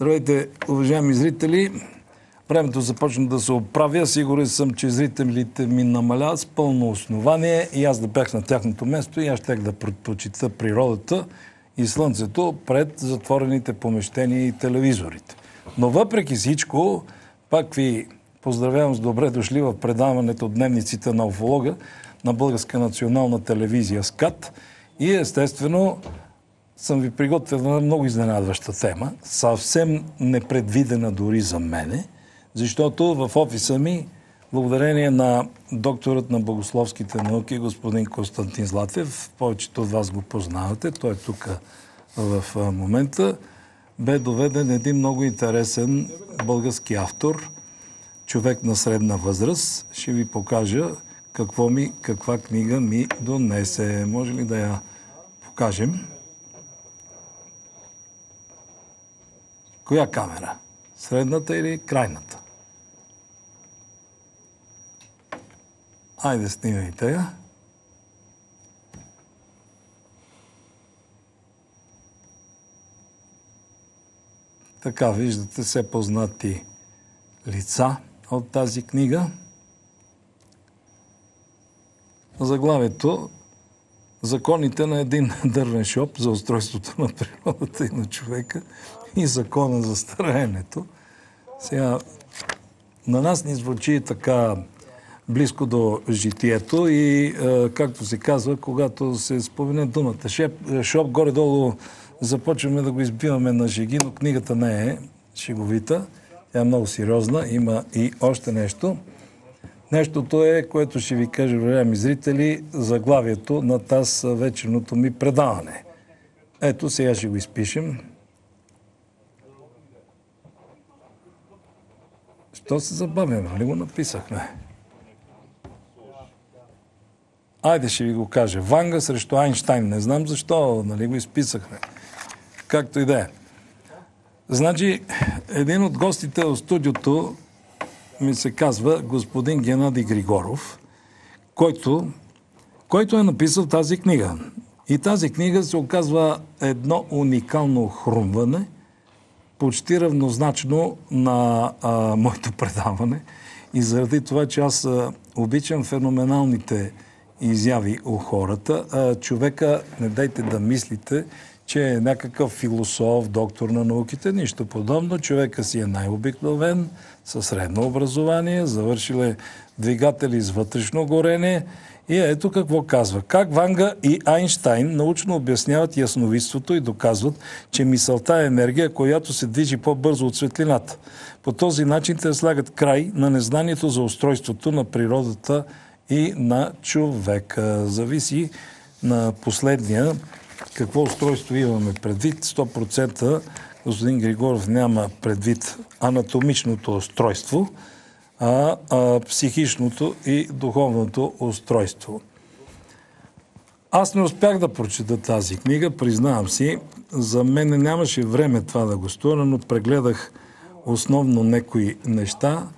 Здравейте, уважаеми зрители! Времето започна да се оправя. Сигурен съм, че зрителите ми намаляват с пълно основание и аз да бях на тяхното место и аз щях да предпочита природата и слънцето пред затворените помещения и телевизорите. Но въпреки всичко, пак ви поздравявам с добре дошли в предаването Дневниците на уфолога на Българска национална телевизия СКАТ. И естествено съм ви приготвил една много изненадваща тема, съвсем непредвидена дори за мене, защото в офиса ми, благодарение на докторът на богословските науки, господин Константин Златев, повечето от вас го познавате, той е тук в момента, бе доведен един много интересен български автор, човек на средна възраст. Ще ви покажа какво ми, каква книга ми донесе. Може ли да я покажем? Коя камера? Средната или крайната? Айде, снимайте я. Така, виждате все познати лица от тази книга. Заглавието Законите на един дървен шоп за устройството на природата и на човека и закона за стараенето. Сега, на нас ни звучи така близко до житието и, е, както се казва, когато се спомене думата шеп, шоп, горе-долу започваме да го избиваме на жеги, но книгата не е шеговита. Тя е много сериозна. Има и още нещо. Нещото е, което ще ви кажа, уважаеми зрители, заглавието на таз вечерното ми предаване. Ето, сега ще го изпишем. Що се забавяме? Нали го написахме? Айде ще ви го кажа. Ванга срещу Айнштайн. Не знам защо, нали го изписахме. Както и да е. Значи, един от гостите в студиото ми се казва господин Геннадий Григоров, който, който е написал тази книга. И тази книга се оказва едно уникално хрумване, почти равнозначно на а, моето предаване. И заради това, че аз а, обичам феноменалните изяви у хората, а, човека, не дайте да мислите, че е някакъв философ, доктор на науките, нищо подобно. Човека си е най-обикновен, със средно образование, завършил е двигатели с вътрешно горение. И ето какво казва. Как Ванга и Айнштайн научно обясняват ясновидството и доказват, че мисълта е енергия, която се движи по-бързо от светлината. По този начин те слагат край на незнанието за устройството на природата и на човека. Зависи на последния какво устройство имаме предвид. 100% господин Григоров няма предвид анатомичното устройство, а, а психичното и духовното устройство. Аз не успях да прочета тази книга, признавам си. За мен нямаше време това да го сторя, но прегледах основно някои неща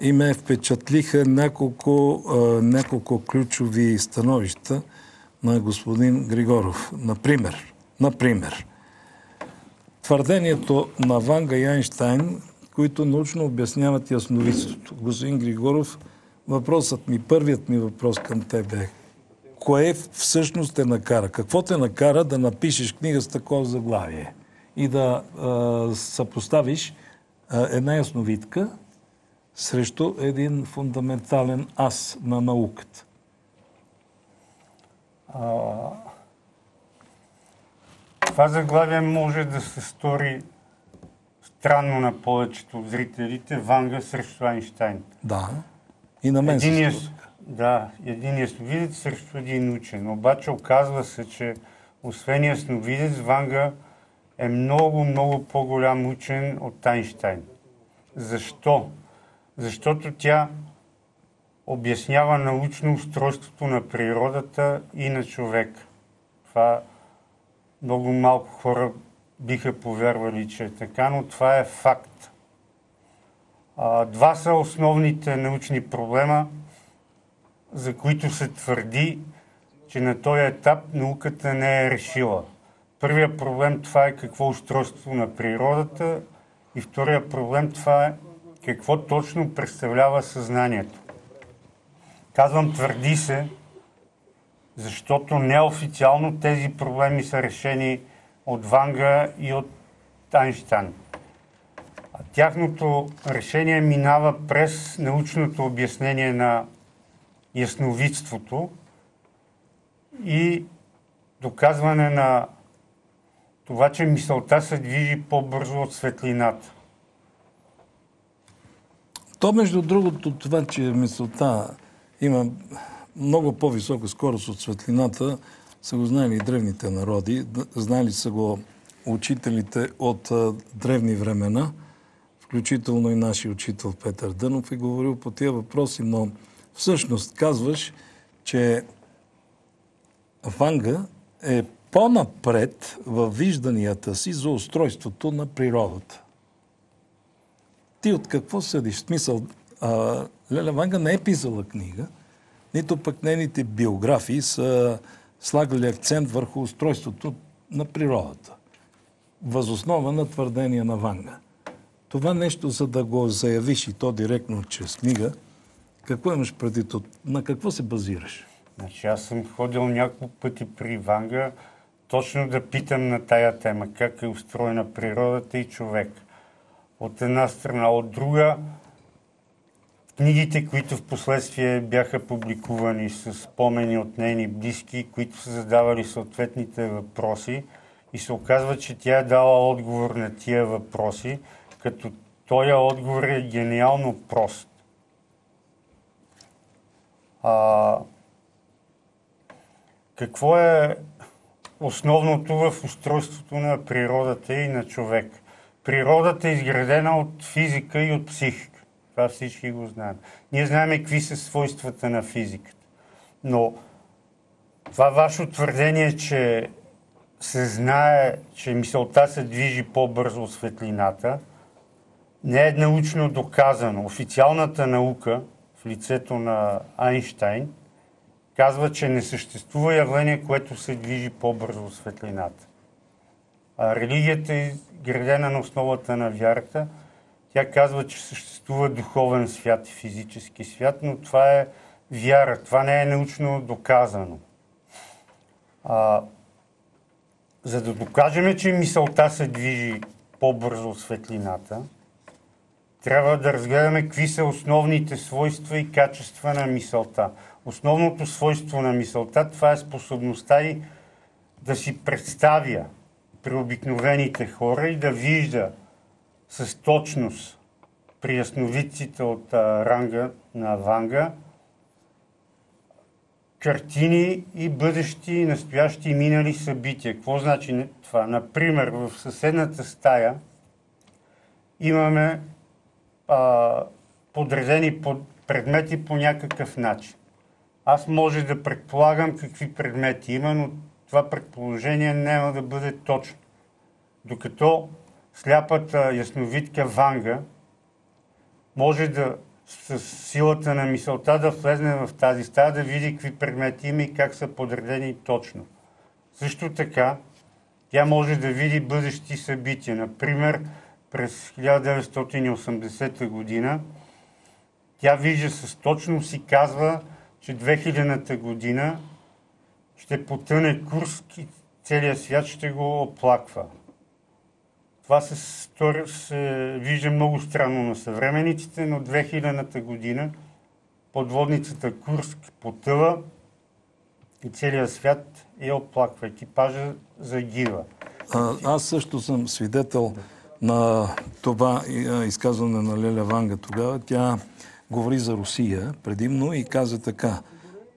и ме впечатлиха няколко, а, няколко ключови становища на господин Григоров. Например, например, твърдението на Ванга и Айнштайн, които научно обясняват ясновидството. Господин Григоров, въпросът ми, първият ми въпрос към теб е кое всъщност те накара? Какво те накара да напишеш книга с такова заглавие и да а, съпоставиш а, една ясновидка срещу един фундаментален аз на науката? А, това заглавие може да се стори странно на повечето зрителите. Ванга срещу Айнштайн. Да. И на мен един се Да, един ясновидец срещу един учен. Обаче оказва се, че освен ясновидец, Ванга е много, много по-голям учен от Айнштайн. Защо? Защото тя обяснява научно устройството на природата и на човек. Това много малко хора биха повярвали, че е така, но това е факт. Два са основните научни проблема, за които се твърди, че на този етап науката не е решила. Първият проблем това е какво устройство на природата И втория проблем това е какво точно представлява съзнанието. Казвам твърди се, защото неофициално тези проблеми са решени от Ванга и от. А тяхното решение минава през научното обяснение на ясновидството и доказване на това, че мисълта се движи по-бързо от светлината. То, между другото, това, че мисълта има много по-висока скорост от светлината, са го знаели и древните народи, знаели са го учителите от древни времена, включително и нашия учител Петър Дънов е говорил по тия въпроси, но всъщност казваш, че Ванга е по-напред във вижданията си за устройството на природата. Ти от какво съдиш? Смисъл, а, Леля Ванга не е писала книга, нито пък нейните биографии са слагали акцент върху устройството на природата. Възоснова на твърдения на Ванга. Това нещо, за да го заявиш и то директно чрез книга, какво имаш преди На какво се базираш? Значи аз съм ходил няколко пъти при Ванга, точно да питам на тая тема, как е устроена природата и човек. От една страна, от друга, книгите, които в последствие бяха публикувани с спомени от нейни близки, които са задавали съответните въпроси и се оказва, че тя е дала отговор на тия въпроси, като този отговор е гениално прост. А, какво е основното в устройството на природата и на човек? Природата е изградена от физика и от психика. Това всички го знаем. Ние знаем какви са свойствата на физиката. Но това ваше твърдение, че се знае, че мисълта се движи по-бързо от светлината, не е научно доказано. Официалната наука в лицето на Айнштайн – казва, че не съществува явление, което се движи по-бързо от светлината. А религията е градена на основата на вярата. Тя казва, че съществува духовен свят и физически свят, но това е вяра. Това не е научно доказано. А, за да докажем, че мисълта се движи по-бързо от светлината, трябва да разгледаме какви са основните свойства и качества на мисълта. Основното свойство на мисълта, това е способността и да си представя при обикновените хора и да вижда с точност при ясновидците от а, ранга на Ванга картини и бъдещи, настоящи и минали събития. Какво значи това? Например, в съседната стая имаме а, подредени под предмети по някакъв начин. Аз може да предполагам какви предмети има, но това предположение няма да бъде точно. Докато сляпата ясновидка Ванга може да с силата на мисълта да влезне в тази стая, да види какви предмети има и как са подредени точно. Също така, тя може да види бъдещи събития. Например, през 1980 година тя вижда с точност и казва, че 2000-та година ще потъне Курск и целият свят ще го оплаква. Това се, се вижда много странно на съвремениците, но 2000-та година подводницата Курск потъва и целият свят я оплаква. Екипажа загива. А, аз също съм свидетел на това изказване на Леля Ванга тогава. Тя говори за Русия предимно и каза така.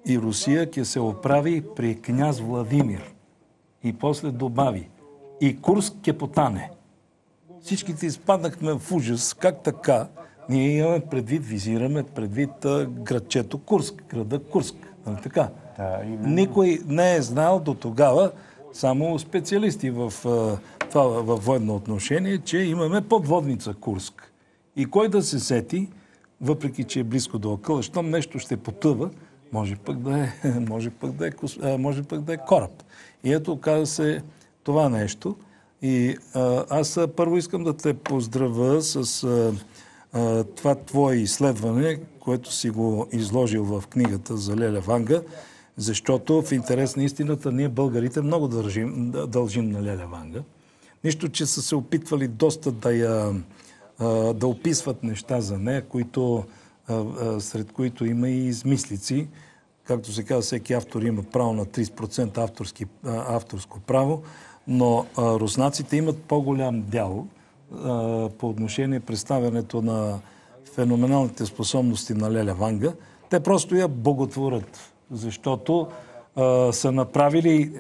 И Русия ќе се оправи при княз Владимир. И после добави. И Курск ќе потане. Всичките изпаднахме в ужас. Как така? Ние имаме предвид, визираме предвид градчето Курск, града Курск. Нали така? Да, Никой не е знал до тогава, само специалисти в това във военно отношение, че имаме подводница Курск. И кой да се сети, въпреки че е близко до окъла, щом нещо ще потъва, може пък да е, може пък да е, може пък да е кораб. И ето, каза се това нещо. И а, аз първо искам да те поздравя с а, а, това твое изследване, което си го изложил в книгата за Леля Ванга, защото в интерес на истината ние българите много дължим, дължим на Леля Ванга. Нищо, че са се опитвали доста да я да описват неща за нея, които, сред които има и измислици. Както се казва, всеки автор има право на 30% авторски, авторско право, но руснаците имат по-голям дял по отношение представянето на феноменалните способности на Леля Ванга. Те просто я боготворят, защото са направили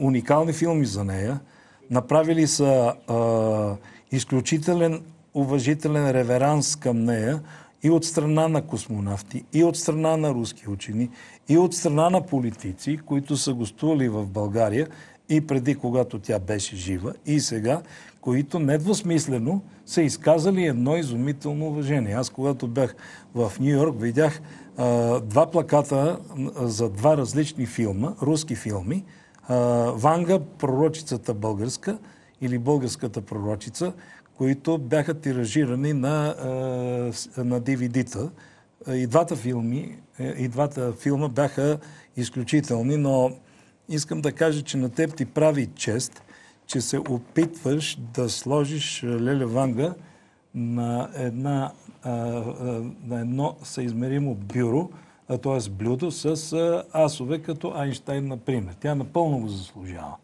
уникални филми за нея, направили са изключителен уважителен реверанс към нея и от страна на космонавти, и от страна на руски учени, и от страна на политици, които са гостували в България и преди, когато тя беше жива, и сега, които недвусмислено са изказали едно изумително уважение. Аз, когато бях в Нью Йорк, видях а, два плаката за два различни филма, руски филми. А, Ванга, пророчицата българска или българската пророчица, които бяха тиражирани на, на DVD-та. И двата, филми, е, и двата филма бяха изключителни, но искам да кажа, че на теб ти прави чест, че се опитваш да сложиш Леле Ванга на, една, на едно съизмеримо бюро, т.е. блюдо с асове като Айнштайн, например. Тя напълно го заслужава.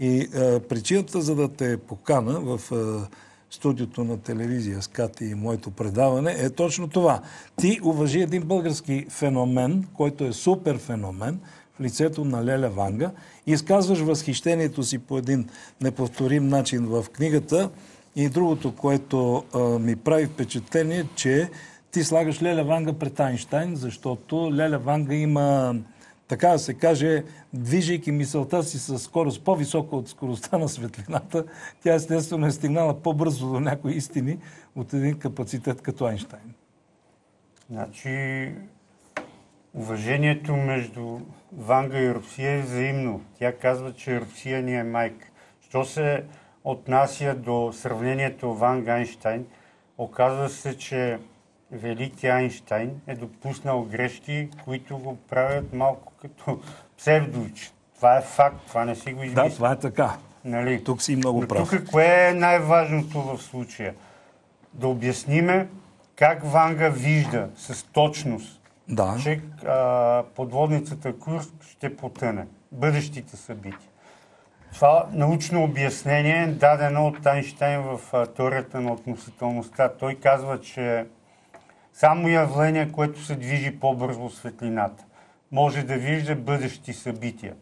И причината за да те покана в студиото на телевизия с Кати и моето предаване, е точно това. Ти уважи един български феномен, който е супер феномен, в лицето на Леля Ванга, изказваш възхищението си по един неповторим начин в книгата. И другото, което а, ми прави впечатление, че ти слагаш Леля Ванга пред Айнштайн, защото Леля Ванга има така да се каже, движейки мисълта си с скорост по-висока от скоростта на светлината, тя естествено е стигнала по-бързо до някои истини от един капацитет като Айнштайн. Значи, уважението между Ванга и Русия е взаимно. Тя казва, че Русия ни е майка. Що се отнася до сравнението Ванга-Айнштайн, оказва се, че велики Айнштайн е допуснал грешки, които го правят малко като псевдоучен. Това е факт, това не си го измисля. Да, това е така. Нали? Тук си много Но прав. Тук кое е най-важното в случая? Да обясниме как Ванга вижда с точност, да. че а, подводницата Курск ще потъне. Бъдещите събития. Това научно обяснение е дадено от Айнштайн в теорията на относителността. Той казва, че само явление, което се движи по-бързо светлината, може да вижда бъдещи събития.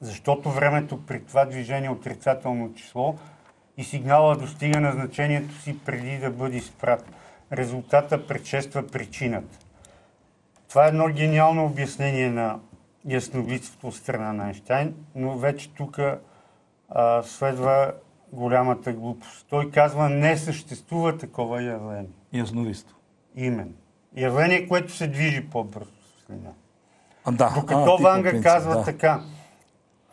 Защото времето при това движение е отрицателно число и сигнала достига на значението си преди да бъде изпрат. Резултата предшества причината. Това е едно гениално обяснение на ясновидството от страна на Айнштайн, но вече тук следва голямата глупост. Той казва, не съществува такова явление. Ясновидство. Именно. Явление, което се движи по-бързо светлина. А, да. Докато а, Ванга принцип, казва да. така,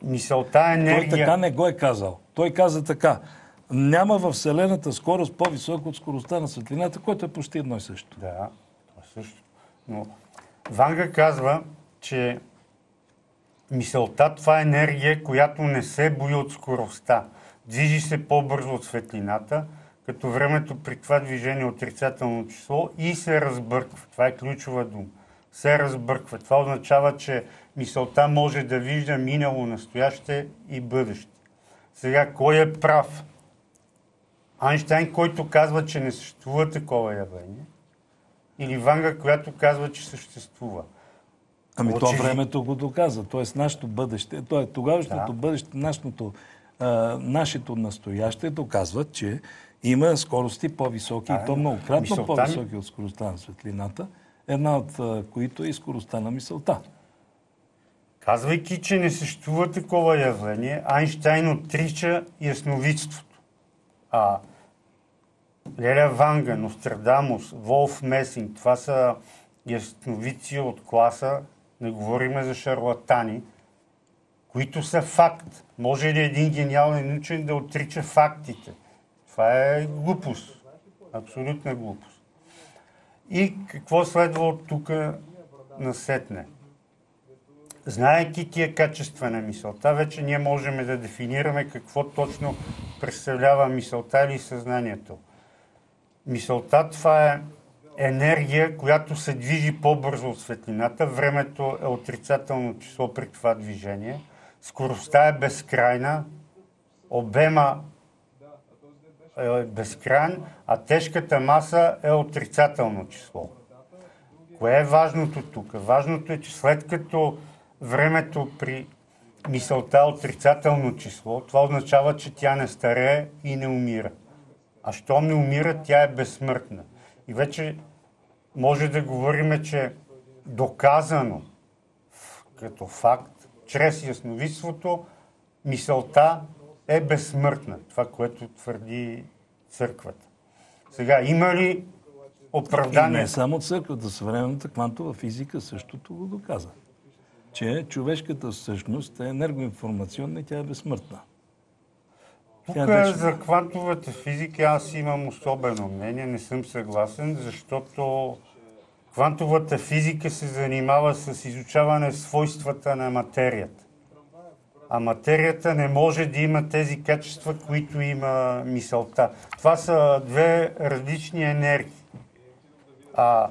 мисълта е енергия... Той така не го е казал. Той каза така. Няма в Вселената скорост по-висока от скоростта на светлината, което е почти едно и също. Да, това също. Но Ванга казва, че мисълта това е енергия, която не се бои от скоростта. Движи се по-бързо от светлината, като времето при това движение е отрицателно число и се разбърква. Това е ключова дума. Се разбърква. Това означава, че мисълта може да вижда минало, настояще и бъдеще. Сега, кой е прав? Айнштайн, който казва, че не съществува такова явление, или Ванга, която казва, че съществува. Ами Очеви... това времето го доказа. Тоест нашето бъдеще, то е тогавашното да. бъдеще, нашето, а, нашето настояще доказва, че има скорости по-високи, А, и то многократно мисълта по-високи от скоростта на светлината, една от а, които е и скоростта на мисълта. Казвайки, че не съществува такова явление, Айнштайн отрича ясновидството. А Леля Ванга, Нострадамус, Волф Месинг, това са ясновидци от класа, не говориме за шарлатани, които са факт. Може ли един гениален учен да отрича фактите? Това е глупост. Абсолютна глупост. И какво следва от тук насетне? Знаейки тия качества на мисълта, вече ние можем да дефинираме какво точно представлява мисълта или съзнанието. Мисълта това е енергия, която се движи по-бързо от светлината. Времето е отрицателно число при това движение. Скоростта е безкрайна. Обема е безкрайен, а тежката маса е отрицателно число. Кое е важното тук? Важното е, че след като времето при мисълта е отрицателно число, това означава, че тя не старее и не умира. А щом не умира, тя е безсмъртна. И вече може да говорим, че доказано като факт, чрез ясновидството, мисълта е безсмъртна. Това, което твърди църквата. Сега, има ли оправдание? И не само църквата, съвременната квантова физика същото го доказа. Че човешката същност е енергоинформационна и тя е безсмъртна. Тук беше... за квантовата физика аз имам особено мнение, не съм съгласен, защото квантовата физика се занимава с изучаване свойствата на материята. А материята не може да има тези качества, които има мисълта. Това са две различни енергии. А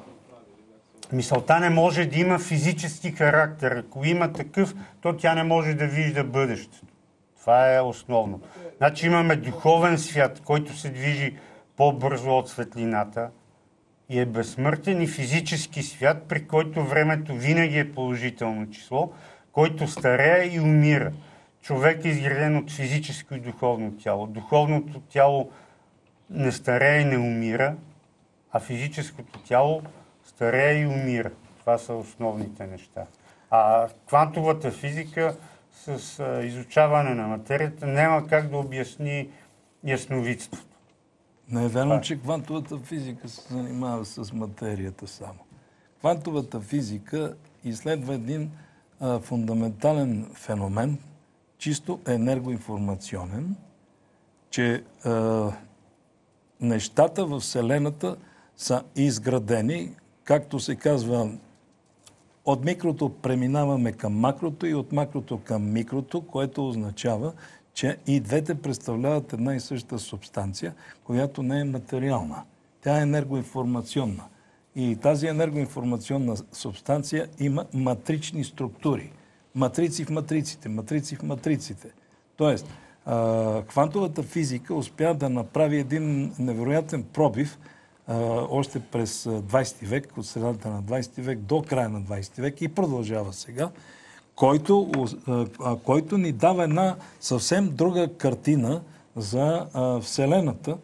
мисълта не може да има физически характер. Ако има такъв, то тя не може да вижда бъдещето. Това е основно. Значи имаме духовен свят, който се движи по-бързо от светлината и е безсмъртен и физически свят, при който времето винаги е положително число, който старее и умира. Човек е изграден от физическо и духовно тяло. Духовното тяло не старее и не умира, а физическото тяло старее и умира. Това са основните неща. А квантовата физика с а, изучаване на материята няма как да обясни ясновидството. Не е верно, че квантовата физика се занимава с материята само. Квантовата физика изследва един а, фундаментален феномен, чисто енергоинформационен, че а, нещата в Вселената са изградени, както се казва от микрото преминаваме към макрото и от макрото към микрото, което означава, че и двете представляват една и съща субстанция, която не е материална. Тя е енергоинформационна. И тази енергоинформационна субстанция има матрични структури. Матрици в матриците, матрици в матриците. Тоест, квантовата физика успя да направи един невероятен пробив – още през 20 век, от средата на 20 век до края на 20 век и продължава сега, който, който ни дава една съвсем друга картина за Вселената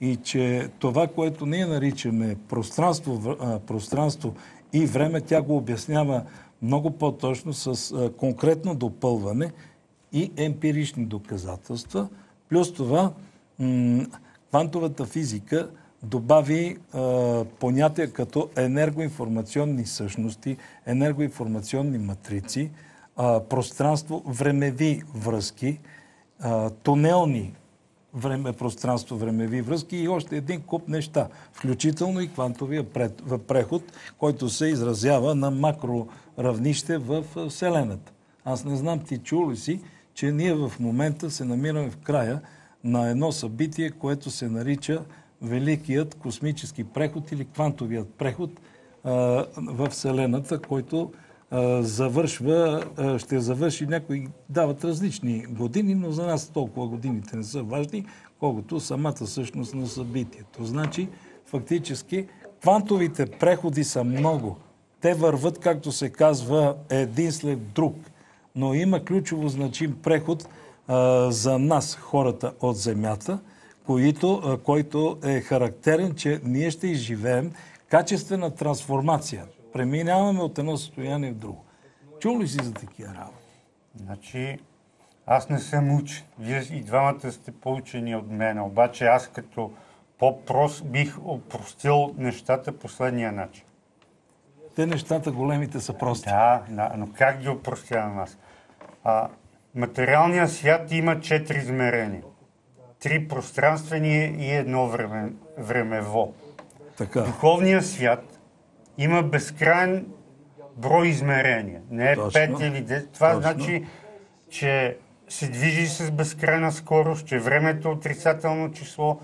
и че това, което ние наричаме пространство, пространство и време, тя го обяснява много по-точно с конкретно допълване и емпирични доказателства. Плюс това, квантовата физика – добави а, понятия като енергоинформационни същности, енергоинформационни матрици, а, пространство, времеви връзки, а, тунелни време, пространство, времеви връзки и още един куп неща, включително и квантовия преход, който се изразява на макро равнище в Вселената. Аз не знам, ти чул ли си, че ние в момента се намираме в края на едно събитие, което се нарича великият космически преход или квантовият преход в Вселената, който завършва, ще завърши, някои дават различни години, но за нас толкова годините не са важни, колкото самата същност на събитието. Значи, фактически, квантовите преходи са много. Те върват, както се казва, един след друг. Но има ключово значим преход а, за нас, хората от Земята – който, който е характерен, че ние ще изживеем качествена трансформация. Преминаваме от едно състояние в друго. Чул ли си за такива работи? Значи, аз не съм учен. Вие и двамата сте по-учени от мен. Обаче аз като по-прост бих опростил нещата последния начин. Те нещата големите са прости. Да, но как ги опростявам аз? А, Материалният свят има четири измерения. Три пространствени и едно време, времево. Така. Духовният свят има безкрайен брой измерения. Не е Точно. 5 или 10. Това Точно. значи, че се движи с безкрайна скорост, че времето е отрицателно число,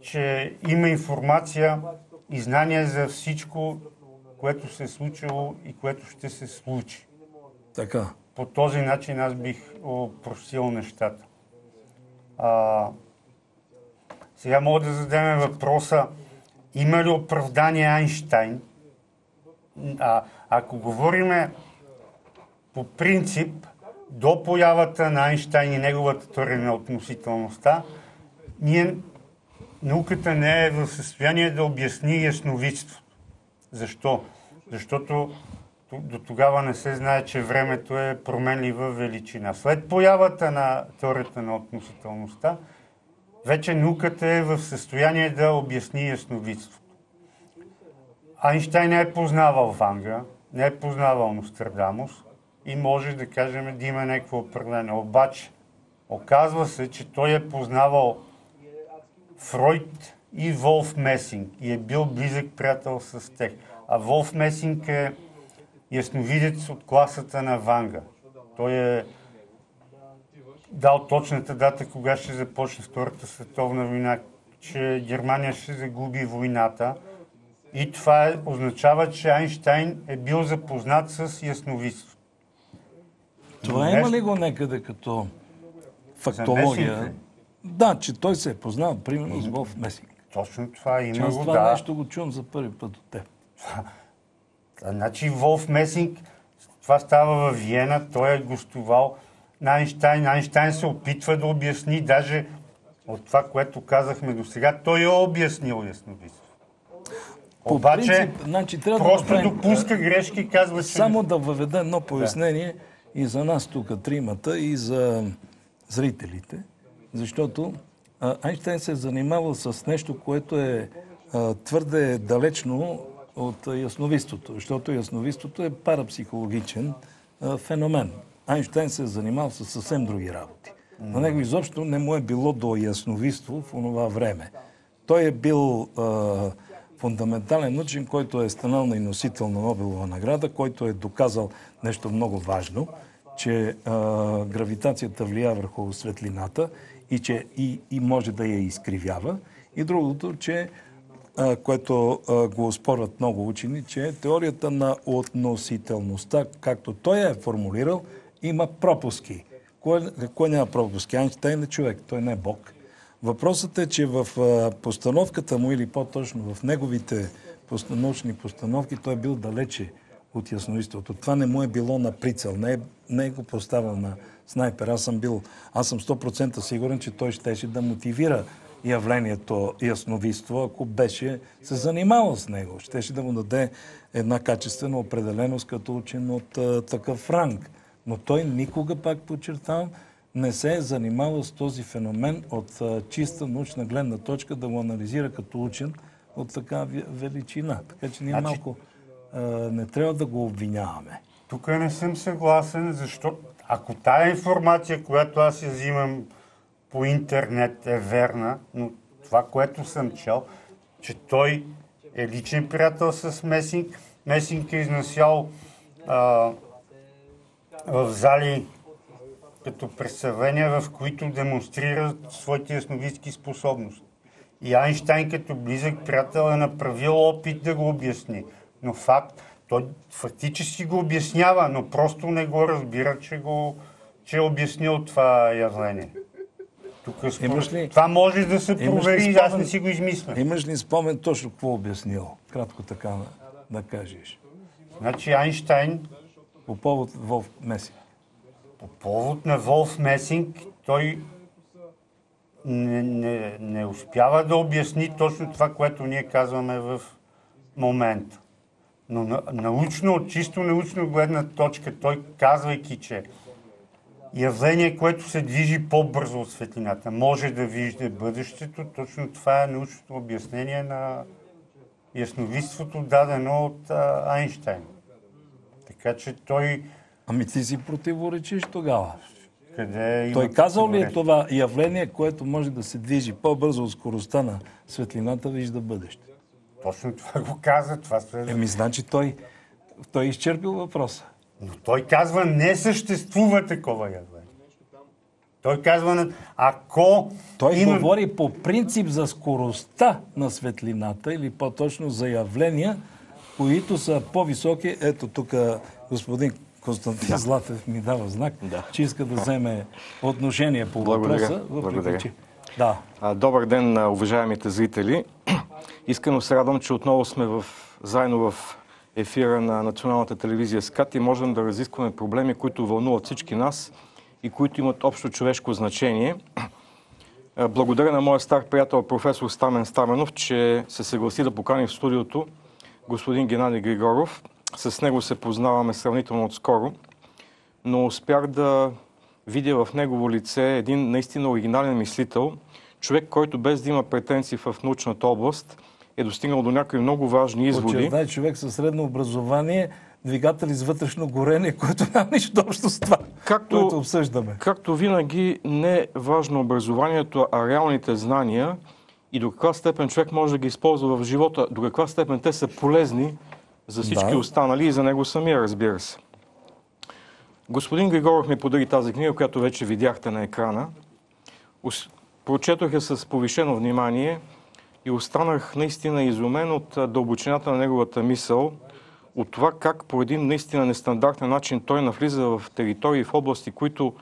че има информация и знание за всичко, което се е случило и което ще се случи. Така. По този начин аз бих опростил нещата. А, сега мога да зададем въпроса, има ли оправдание Айнштайн? А, ако говориме по принцип, до появата на Айнштайн и неговата теория на относителността, ние, науката не е в състояние да обясни ясновидството. Защо? Защото до тогава не се знае, че времето е променлива величина. След появата на теорията на относителността, вече науката е в състояние да обясни ясновидството. Айнштайн не е познавал Ванга, не е познавал Нострадамус и може да кажем да има някакво определение. Обаче, оказва се, че той е познавал Фройд и Волф Месинг и е бил близък приятел с тях. А Волф Месинг е ясновидец от класата на Ванга. Той е дал точната дата, кога ще започне Втората световна война, че Германия ще загуби войната. И това е, означава, че Айнштайн е бил запознат с ясновидство. Това има ли го някъде като фактология? Да, че той се е познал, примерно, с Волф Месинг. Точно това има Че аз го, това да. нещо го чувам за първи път от теб. Значи Волф Месинг, това става в Виена, той е гостувал на Айнштайн. Айнштайн се опитва да обясни, даже от това, което казахме до сега, той е обяснил ясновидство. По Обаче, принцип, значи, трябва да просто направим, допуска грешки и казва, че... Само да въведа едно пояснение и за нас тук тримата, и за зрителите, защото а, Айнштайн се е занимавал с нещо, което е а, твърде далечно от а, ясновидството, защото ясновидството е парапсихологичен а, феномен. Айнштайн се е занимавал с съвсем други работи. На него изобщо не му е било до ясновидство в онова време. Той е бил а, фундаментален учен, който е станал на и носител на Нобелова награда, който е доказал нещо много важно, че а, гравитацията влияе върху светлината и че и, и може да я изкривява. И другото, че а, което а, го оспорват много учени, че теорията на относителността, както той я е формулирал, има пропуски. Кой, кой няма пропуски? Айнштайн е човек, той не е Бог. Въпросът е, че в постановката му, или по-точно в неговите научни постановки, той е бил далече от ясновидството. Това не му е било на прицел, не е, не е го поставил на снайпер. Аз съм бил, аз съм 100% сигурен, че той щеше да мотивира явлението ясновидство, ако беше се занимавал с него. Щеше да му даде една качествена определеност като учен от а, такъв ранг. Но той никога, пак подчертавам, не се е занимавал с този феномен от чиста научна гледна точка да го анализира като учен от така ви- величина. Така че ние Значи- малко а, не трябва да го обвиняваме. Тук не съм съгласен, защото ако тая информация, която аз я взимам по интернет е верна, но това, което съм чел, че той е личен приятел с Месинг. Месинг е изнасял а, в зали като представления, в които демонстрира своите ясновидски способности. И Айнштайн като близък приятел е направил опит да го обясни. Но факт, той фактически го обяснява, но просто не го разбира, че, го, че е обяснил това явление. Тук според... Имаш ли- Това може да се провери, аз спомен- не си го измисля. Имаш ли спомен точно какво обяснил? Кратко така да, да кажеш. Значи Айнштайн По повод Волф Меси. По повод на Волф Месинг, той не, не, не успява да обясни точно това, което ние казваме в момента. Но на, научно, чисто научно гледна точка, той казвайки, че явление, което се движи по-бързо от светлината, може да вижда бъдещето, точно това е научното обяснение на ясновидството, дадено от а, Айнштайн. Така че той Ами ти си противоречиш тогава. къде Той казал ли е това явление, което може да се движи по-бързо от скоростта на светлината, вижда бъдеще? Точно това го каза, това следва. Еми, значи той, той е изчерпил въпроса. Но той казва, не съществува такова явление. Той казва, ако Той има... говори по принцип за скоростта на светлината или по-точно за явления, които са по-високи. Ето тук господин Константин Златев ми дава знак, Да. че иска да вземе отношение по Благодаря. въпроса. Въпреки, Благодаря. че... Да. А, Добър ден на уважаемите зрители. Искрено се радвам, че отново сме в, заедно в ефира на Националната телевизия СКАТ и можем да разискваме проблеми, които вълнуват всички нас и които имат общо човешко значение. Благодаря на моя стар приятел професор Стамен Стаменов, че се съгласи да покани в студиото господин Геннадий Григоров. С него се познаваме сравнително отскоро, но успях да видя в негово лице един наистина оригинален мислител, човек, който без да има претенции в научната област, е достигнал до някои много важни изводи. Очевидно човек със средно образование, двигател с вътрешно горение, което няма нищо общо с това, Както- което обсъждаме. Както винаги, не е важно образованието, а реалните знания и до каква степен човек може да ги използва в живота, до каква степен те са полезни за всички Да. останали и за него самия, разбира се. Господин Григоров ми подари тази книга, която вече видяхте на екрана. Прочетох я с повишено внимание и останах наистина изумен от дълбочината на неговата мисъл, от това как по един наистина нестандартен начин той навлиза в територии, в области, които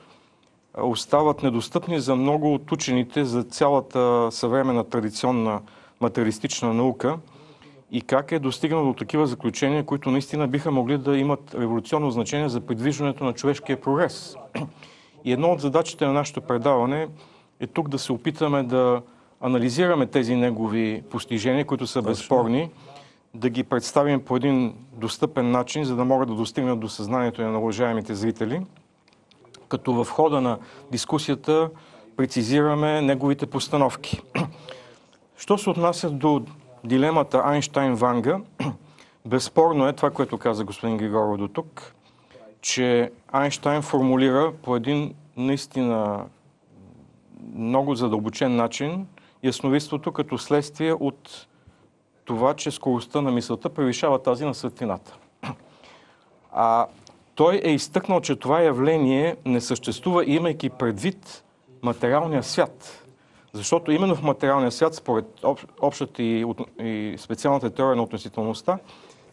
остават недостъпни за много от учените за цялата съвременна традиционна материалистична наука? И как е достигнал до такива заключения, които наистина биха могли да имат революционно значение за придвижването на човешкия прогрес. И едно от задачите на нашето предаване е тук да се опитаме да анализираме тези негови постижения, които са безспорни, да ги представим по един достъпен начин, за да могат да достигнат до съзнанието на уважаемите зрители като в хода на дискусията прецизираме неговите постановки. Що се отнася до дилемата Айнштайн-Ванга, безспорно е това, което каза господин Григоров до тук, че Айнштайн формулира по един наистина много задълбочен начин ясновидството като следствие от това, че скоростта на мисълта превишава тази на светлината. А той е изтъкнал, че това явление не съществува, имайки предвид материалния свят. Защото именно в материалния свят, според общ- общата и, специалната теория на относителността,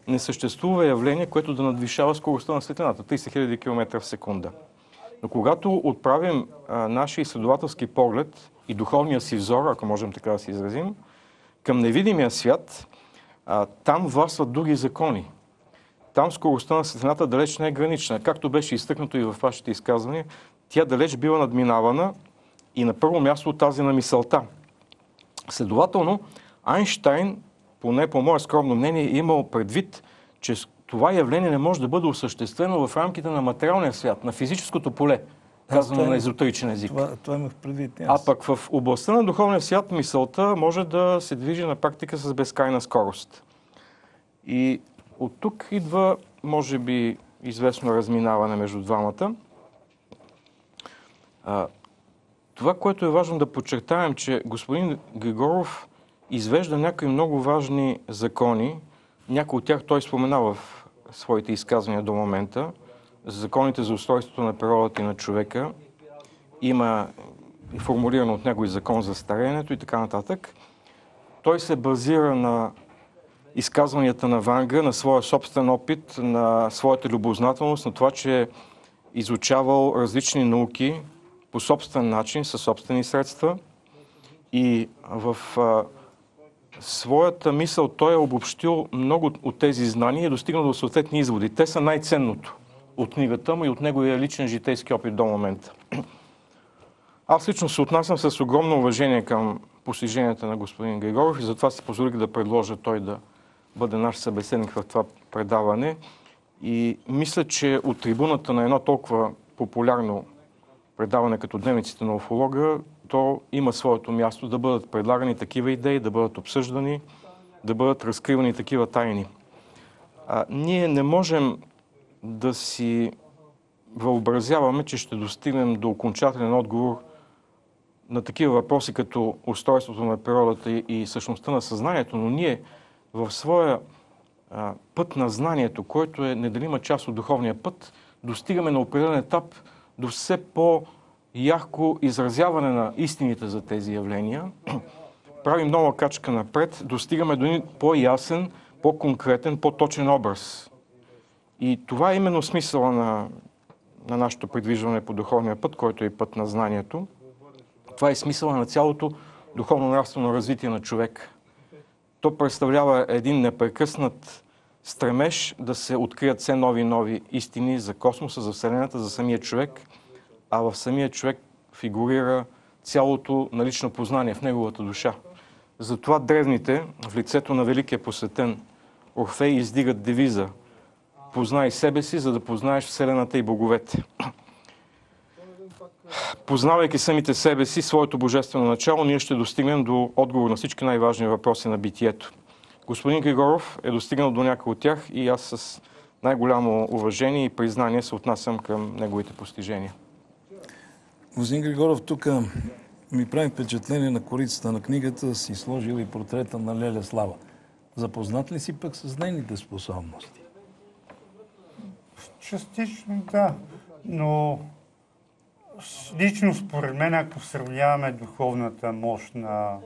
не съществува явление, което да надвишава скоростта на светлината 30 000 км в секунда. Но когато отправим нашия изследователски поглед и духовния си взор, ако можем така да се изразим, към невидимия свят, а, там властват други закони. Там скоростта на светлината далеч не е гранична. Както беше изтъкнато и в вашите изказвания, тя далеч бива надминавана и на първо място тази на мисълта. Следователно, Айнштайн, поне по мое скромно мнение, е имал предвид, че това явление не може да бъде осъществено в рамките на материалния свят, на физическото поле, казано това е- на езотеричен език. Това, това имах предвид. и А аз. пък в областта на духовния свят мисълта може да се движи на практика с безкрайна скорост. И от тук идва, може би, известно разминаване между двамата. А, това, което е важно да подчертаем, че господин Григоров извежда някои много важни закони. Някои от тях той споменава в своите изказвания до момента. Законите за устройството на природата и на човека. Има формулиран от него и закон за стареенето и така нататък. Той се базира на изказванията на Ванга, на своя собствен опит, на своята любознателност, на това, че е изучавал различни науки по собствен начин, със собствени средства. И в а, своята мисъл той е обобщил много от тези знания и е достигнал до съответни изводи. Те са най-ценното от книгата му и от неговия личен житейски опит до момента. Аз лично се отнасям с огромно уважение към постиженията на господин Григоров и затова си позволих да предложа той да бъде наш събеседник в това предаване. И мисля, че от трибуната на едно толкова популярно предаване като Дневниците на уфолога, то има своето място да бъдат предлагани такива идеи, да бъдат обсъждани, да бъдат разкривани такива тайни. А, ние не можем да си въобразяваме, че ще достигнем до окончателен отговор на такива въпроси като устройството на природата и същността на съзнанието, но ние в своя а, път на знанието, който е неделима част от духовния път, достигаме на определен етап до все по-ярко изразяване на истините за тези явления. Правим нова качка напред, достигаме до един по-ясен, по-конкретен, по-точен образ. И това е именно смисъла на, на нашето придвижване по духовния път, който е път на знанието. Това е смисъла на цялото духовно-нравствено развитие на човек. То представлява един непрекъснат стремеж да се открият все нови и нови истини за космоса, за Вселената, за самия човек, а в самия човек фигурира цялото налично познание в неговата душа. Затова древните, в лицето на великия посетен Орфей, издигат девиза Познай себе си, за да познаеш Вселената и боговете. Познавайки самите себе си, своето божествено начало, ние ще достигнем до отговор на всички най-важни въпроси на битието. Господин Григоров е достигнал до някои от тях и аз с най-голямо уважение и признание се отнасям към неговите постижения. Господин Григоров, тук ми прави впечатление на корицата на книгата си сложил и портрета на Леля Слава. Запознат ли си пък с нейните способности? Частично да, но лично според мен, ако сравняваме духовната мощ на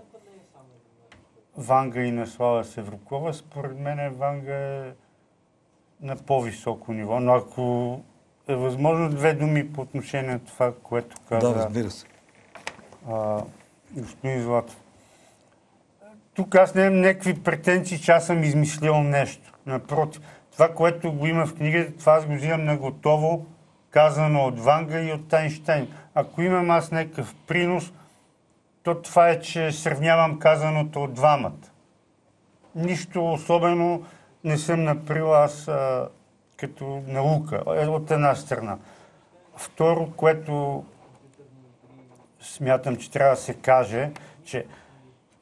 Ванга и на Слава Севрукова, според мен Ванга е на по-високо ниво. Но ако е възможно две думи по отношение на това, което каза Да, разбира се. а, господин Златов. Тук аз нямам някакви претенции, че аз съм измислил нещо. Напротив, това, което го има в книгата, това аз го взимам на готово, казано от Ванга и от Тайнштайн. Ако имам аз някакъв принос, то това е, че сравнявам казаното от двамата. Нищо особено не съм направил аз а, като наука, е, от една страна. Второ, което смятам, че трябва да се каже, че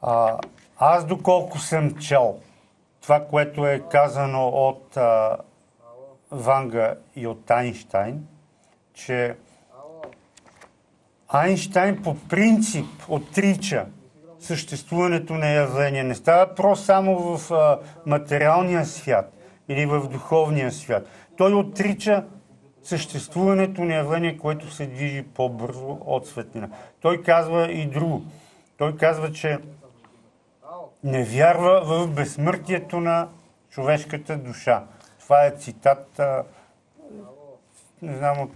а, аз доколко съм чел това, което е казано от а, Ванга и от Айнштайн, че Айнштайн по принцип отрича съществуването на явления. Не става въпрос само в а, материалния свят или в духовния свят. Той отрича съществуването на явление, което се движи по-бързо от светлина. Той казва и друго. Той казва, че не вярва в безсмъртието на човешката душа. Това е цитат, не знам от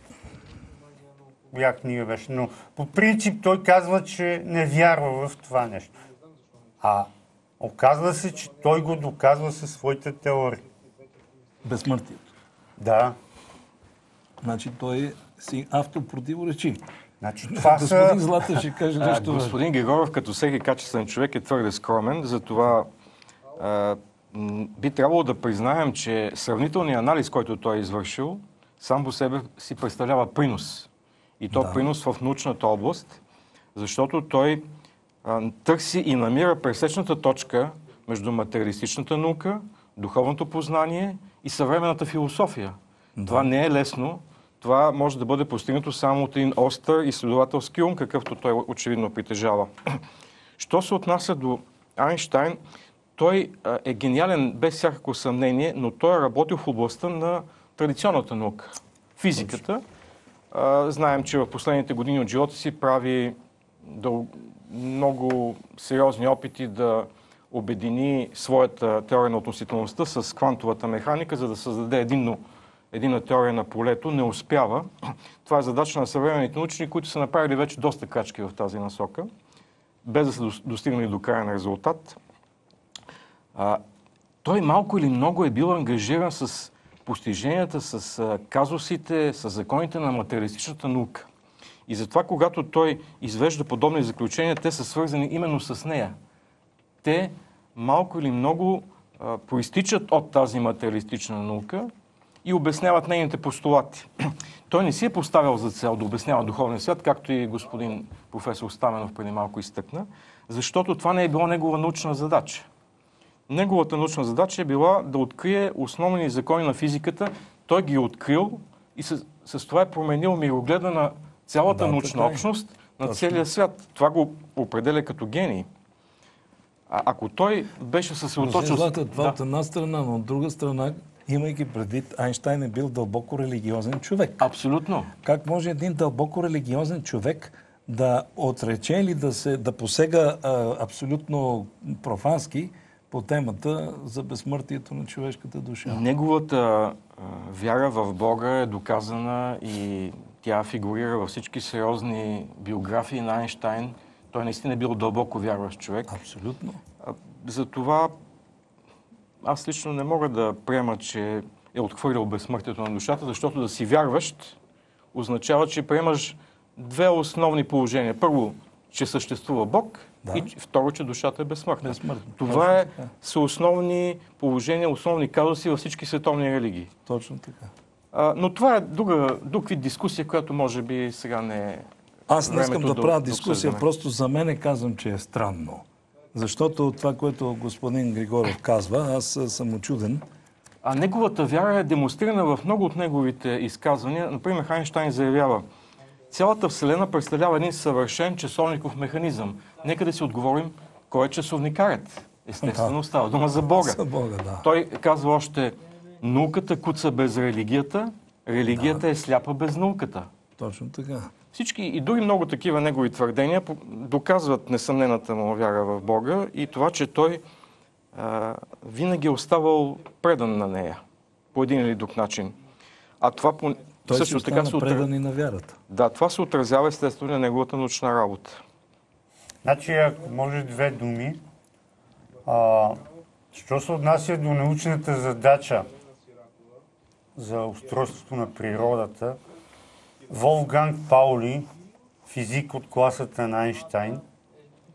коя книга беше, но по принцип той казва, че не вярва в това нещо. А оказва се, че той го доказва със своите теории. Безсмъртието. Да. Значи той си автопротиворечи. Значи това са... Господин Злата ще каже А, нещо. господин Григоров, като всеки качествен човек, е твърде скромен, затова а, би трябвало да признаем, че сравнителният анализ, който той е извършил, сам по себе си представлява принос. И то Да. принос в научната област, защото той а, търси и намира пресечната точка между материалистичната наука, духовното познание и съвременната философия. Това не е лесно. Това може да бъде постигнато само от един остър изследователски ум, какъвто той очевидно притежава. Що се отнася до Айнштайн, той е гениален без всякакво съмнение, но той е работил в областта на традиционната наука. Физиката. Знаем, че в последните години от живота си прави много сериозни опити да обедини своята теория на относителността с квантовата механика, за да създаде единно, единна теория на полето. Не успява. Това е задача на съвременните учени, които са направили вече доста крачки в тази насока, без да са дос- достигнали до края на резултат. А, той малко или много е бил ангажиран с постиженията, с казусите, с законите на материалистичната наука. И затова, когато той извежда подобни заключения, те са свързани именно с нея. Те малко или много а, проистичат от тази материалистична наука и обясняват нейните постулати. Той не си е поставил за цел да обяснява духовния свят, както и господин професор Стаменов преди малко изтъкна, защото това не е било негова научна задача. Неговата научна задача е била да открие основни закони на физиката. Той ги е открил и с, с това е променил мирогледа на цялата Да, научна така е. общност, на Точно. целия свят. Това го определя като гений. А ако той беше съсредоточил... Господин Златев, това Да. от една страна, но от друга страна, имайки предвид, Айнштайн е бил дълбоко религиозен човек. Абсолютно. Как може един дълбоко религиозен човек да отрече или да, се, да посега а, абсолютно профански по темата за безсмъртието на човешката душа? Неговата вяра в Бога е доказана и тя фигурира във всички сериозни биографии на Айнштайн. Той наистина е бил дълбоко вярващ човек. Абсолютно. Затова аз лично не мога да приема, че е отхвърлил безсмъртието на душата, защото да си вярващ означава, че приемаш две основни положения. Първо, че съществува Бог Да. и второ, че душата е безсмъртна. Безсмъртна. Това е, са основни положения, основни казуси във всички световни религии. Точно така. А, но това е друга, друг вид дискусия, която може би сега не е Аз не искам да правя дискусия, просто за мен казвам, че е странно. Защото това, което господин Григоров казва, аз съм очуден. А неговата вяра е демонстрирана в много от неговите изказвания. Например, Хайнштайн заявява, цялата Вселена представлява един съвършен часовников механизъм. Нека да си отговорим, кой е часовникарят. Естествено, става дума за Бога. За Бога, да. Той казва още, науката куца без религията, религията е сляпа без науката. Точно така. Всички и други много такива негови твърдения доказват несъмнената му вяра в Бога и това, че той а, винаги е оставал предан на нея по един или друг начин. А това по... Той също така се отра... предан и на вярата. Да, това се отразява естествено на неговата научна работа. Значи, ако може две думи, а, що се отнася до научната задача за устройството на природата, Волфганг Паули, физик от класата на Айнштайн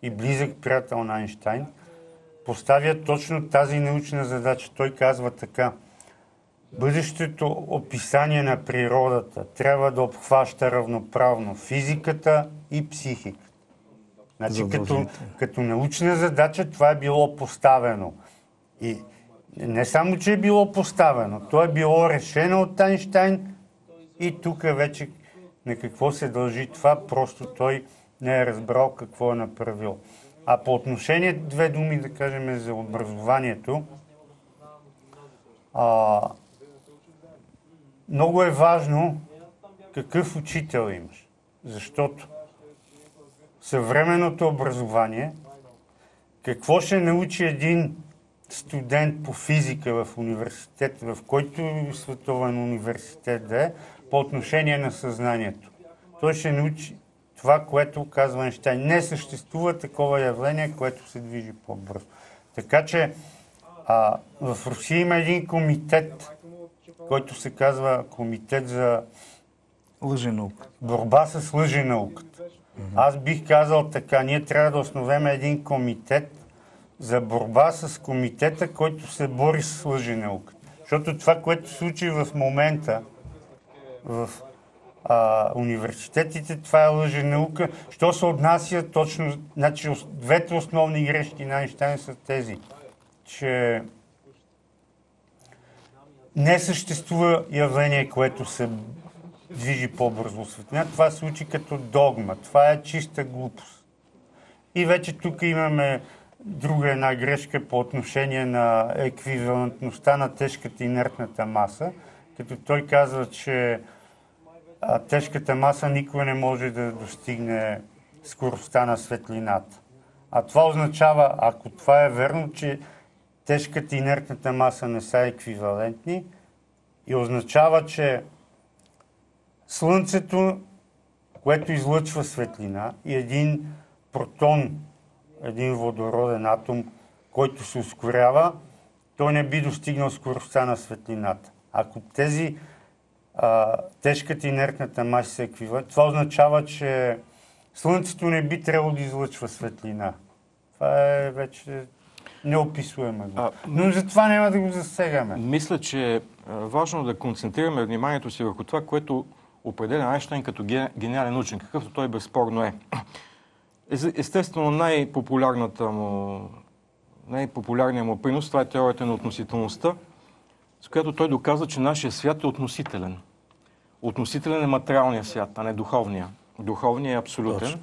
и близък приятел на Айнштайн, поставя точно тази научна задача. Той казва така. Бъдещето описание на природата трябва да обхваща равноправно физиката и психиката. Значи като, като научна задача това е било поставено. И не само, че е било поставено, то е било решено от Айнштайн и тук вече на какво се дължи това, просто той не е разбрал какво е направил. А по отношение, две думи да кажем за образованието, а, много е важно какъв учител имаш. Защото съвременното образование, какво ще научи един студент по физика в университет, в който световен университет да е, по отношение на съзнанието. Той ще научи това, което казва Einstein. Не съществува такова явление, което се движи по-бързо. Така че а, в Русия има един комитет, който се казва Комитет за Лъженаука. борба с лъженауката. Аз бих казал така, ние трябва да основем един комитет за борба с комитета, който се бори с лъженауката. Защото това, което се случи в момента в а, университетите, това е лъженаука. Що се отнася точно, значи двете основни грешки на Айнщайн са тези, че не съществува явление, което се движи по-бързо светлина. Това се случи като догма. Това е чиста глупост. И вече тук имаме друга една грешка по отношение на еквивалентността на тежката инертната маса, като той казва, че тежката маса никога не може да достигне скоростта на светлината. А това означава, ако това е верно, че тежката инертната маса не са еквивалентни и означава, че Слънцето, което излъчва светлина и един протон, един водороден атом, който се ускорява, той не би достигнал скоростта на светлината. Ако тези а, тежката инертната маса са еквивалентни, това означава, че Слънцето не би трябвало да излъчва светлина. Това е вече неописуема. А, Но затова няма да го засегаме. Мисля, че е важно да концентрираме вниманието си върху това, което определя Айнщайн като ге- гениален учен, какъвто той безспорно е. Естествено, най-популярната му, най-популярният му принос, това е теорията на относителността, с която той доказа, че нашия свят е относителен. относителен е материалния свят, а не духовния. Духовният е абсолютен, Точно.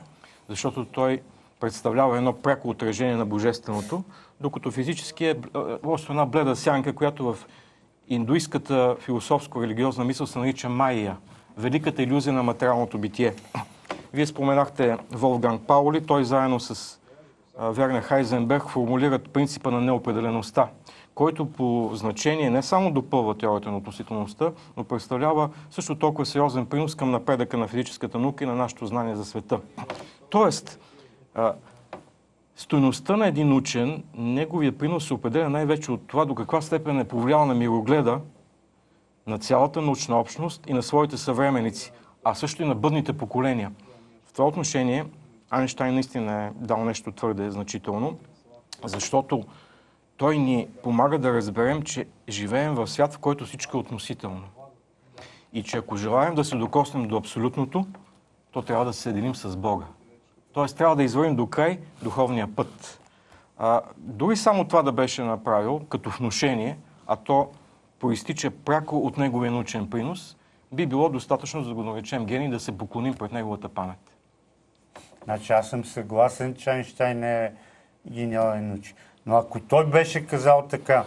защото той представлява едно пряко отражение на Божественото, докато физически е просто една бледа сянка, която в индуистката философско-религиозна мисъл се нарича майя, великата иллюзия на материалното битие. Вие споменахте Волфганг Паули, той заедно с а, Вернер Хайзенберг формулират принципа на неопределеността, който по значение не само допълва теорията на относителността, но представлява също толкова сериозен принос към напредъка на физическата наука и на нашето знание за света. Тоест, Стойността на един учен, неговия принос се определя най-вече от това до каква степен е повлиял на мирогледа на цялата научна общност и на своите съвременици, а също и на бъдните поколения. В това отношение Айнщайн наистина е дал нещо твърде значително, защото той ни помага да разберем, че живеем в свят, в който всичко е относително. И че ако желаем да се докоснем до абсолютното, то трябва да се съединим с Бога. Тоест трябва да извървим до край духовния път. А, дори само това да беше направил като внушение, а то проистича пряко от неговия научен принос, би било достатъчно, за да го наречем гений, да се поклоним пред неговата памет. Значи аз съм съгласен, че Айнщайн е гениален учен. Но ако той беше казал така,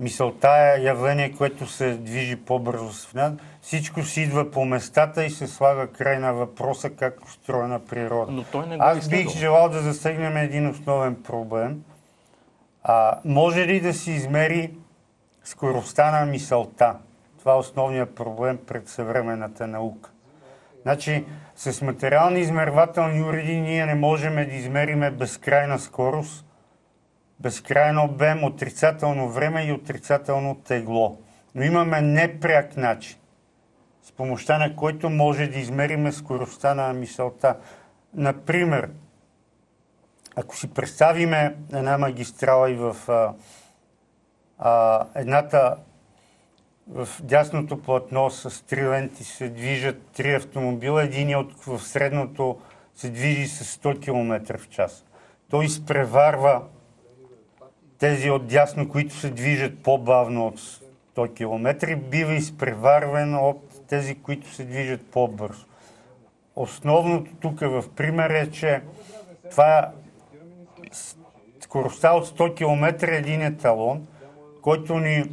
мисълта е явление, което се движи по-бързо с нас, всичко си идва по местата и се слага край на въпроса как е устроена природа. Но той не го е Аз бих изследвал. желал да засегнем един основен проблем. А, може ли да се измери скоростта на мисълта? Това е основният проблем пред съвременната наука. Значи, с материални измервателни уреди ние не можем да измериме безкрайна скорост, безкрайен обем, отрицателно време и отрицателно тегло. Но имаме непряк начин, с помощта на който може да измериме скоростта на мисълта. Например, ако си представиме една магистрала и в а, а, едната в дясното платно с три ленти се движат три автомобила, един от в средното се движи с 100 км в час. Той изпреварва тези от дясно, които се движат по-бавно от 100 км, бива изпреварван от тези, които се движат по-бързо. Основното тук в пример е, че това скоростта от 100 км е един еталон, който ни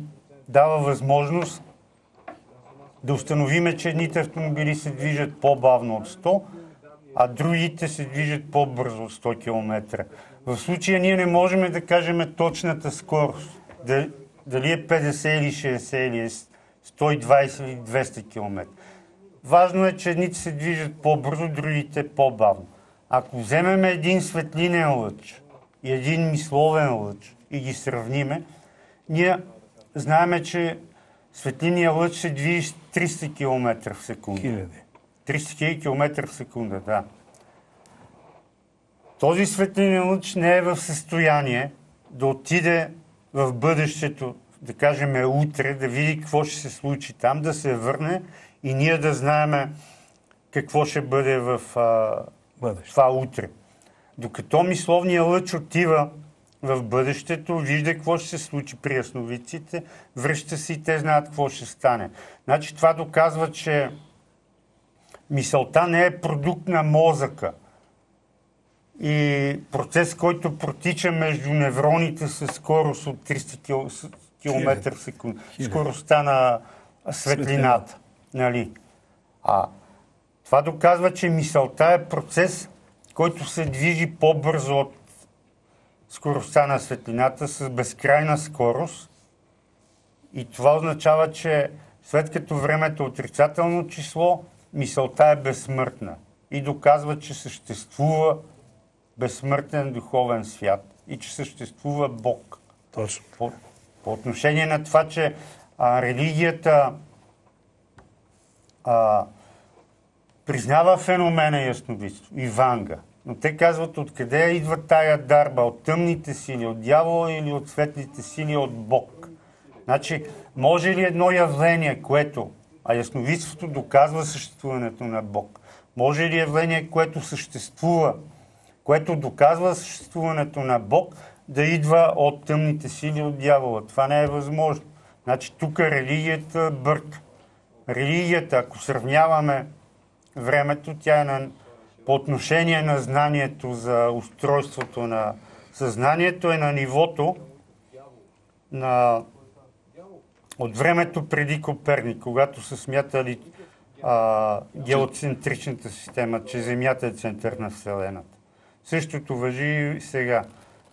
дава възможност да установиме, че едните автомобили се движат по-бавно от 100, а другите се движат по-бързо от 100 км. В случая ние не можем да кажем точната скорост. Да- Дали е 50 или 60 или е 120 или 200 км. Важно е, че едните се движат по-бързо, другите по-бавно. Ако вземем един светлинен лъч и един мисловен лъч и ги сравниме, ние знаеме, че светлиният лъч се движи с 300 км в секунда. Хиляди. 300 км в секунда, да. Този светлинен лъч не е в състояние да отиде в бъдещето, да кажем утре, да види какво ще се случи там, да се върне и ние да знаеме какво ще бъде в а, Бъдеще. това утре. Докато мисловният лъч отива в бъдещето, вижда какво ще се случи при ясновидците, връща се и те знаят какво ще стане. Значи това доказва, че мисълта не е продукт на мозъка и процес, който протича между невроните с скорост от 300 км в секунда. Скоростта на светлината. Нали? А това доказва, че мисълта е процес, който се движи по-бързо от скоростта на светлината с безкрайна скорост. И това означава, че след като времето е отрицателно число, мисълта е безсмъртна. И доказва, че съществува безсмъртен духовен свят и че съществува Бог. Точно. По, по отношение на това, че а, религията а, признава феномена ясновидство и ванга, но те казват откъде идва тая дарба, от тъмните сили, от дявола или от светлите сили, от Бог. Значи, може ли едно явление, което, а ясновидството доказва съществуването на Бог, може ли явление, което съществува, което доказва съществуването на Бог, да идва от тъмните сили, от дявола. Това не е възможно. Значи тук религията бърка. религията, ако сравняваме времето, тя е на, по отношение на знанието за устройството на съзнанието, е на нивото на, от времето преди Коперник, когато са смятали а, геоцентричната система, че Земята е център на Вселената. Същото въжи и сега.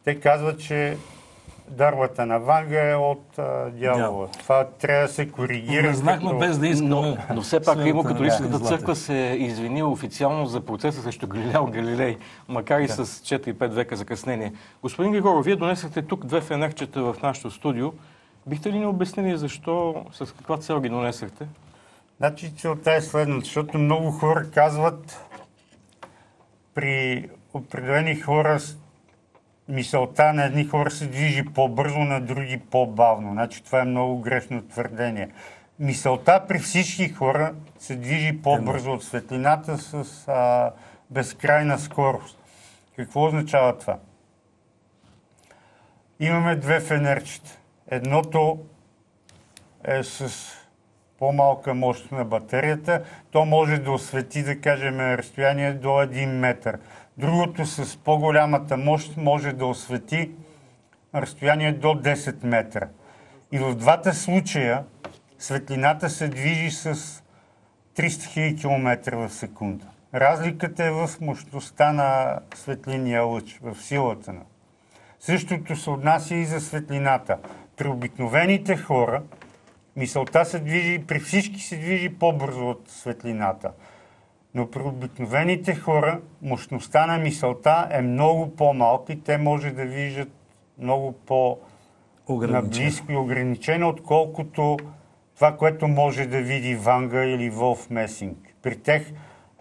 Те казват, че дарбата на Ванга е от а, дявола. Това трябва да се коригира. Не знахме като- без да искаме. Но, но все пак силата на Римо-католическата Златев. църква се извинила официално за процеса срещу Галилео Галилей, макар и с 4-5 века закъснение. Господин Григоров, вие донесахте тук две фенерчета в нашото студио. Бихте ли ни обяснили защо, с каква цел ги донесахте? Значи целта е следната, защото много хора казват при определени хора мисълта на едни хора се движи по-бързо, на други по-бавно. Значи това е много грешно твърдение. Мисълта при всички хора се движи по-бързо от светлината с а, безкрайна скорост. Какво означава това? Имаме две фенерчета. Едното е с по-малка мощ на батерията, то може да освети, да кажем, разстояние до 1 метър. Другото с по-голямата мощ може да освети разстояние до 10 метра. И в двата случая светлината се движи с 300 000 км в секунда. Разликата е в мощността на светлиния лъч, в силата на. Същото се отнася и за светлината. При обикновените хора мисълта се движи, при всички се движи по-бързо от светлината. Но при обикновените хора мощността на мисълта е много по-малка и те може да виждат много по- Ограничен. наблизко и ограничено, отколкото това, което може да види Ванга или Волф Месинг. При тях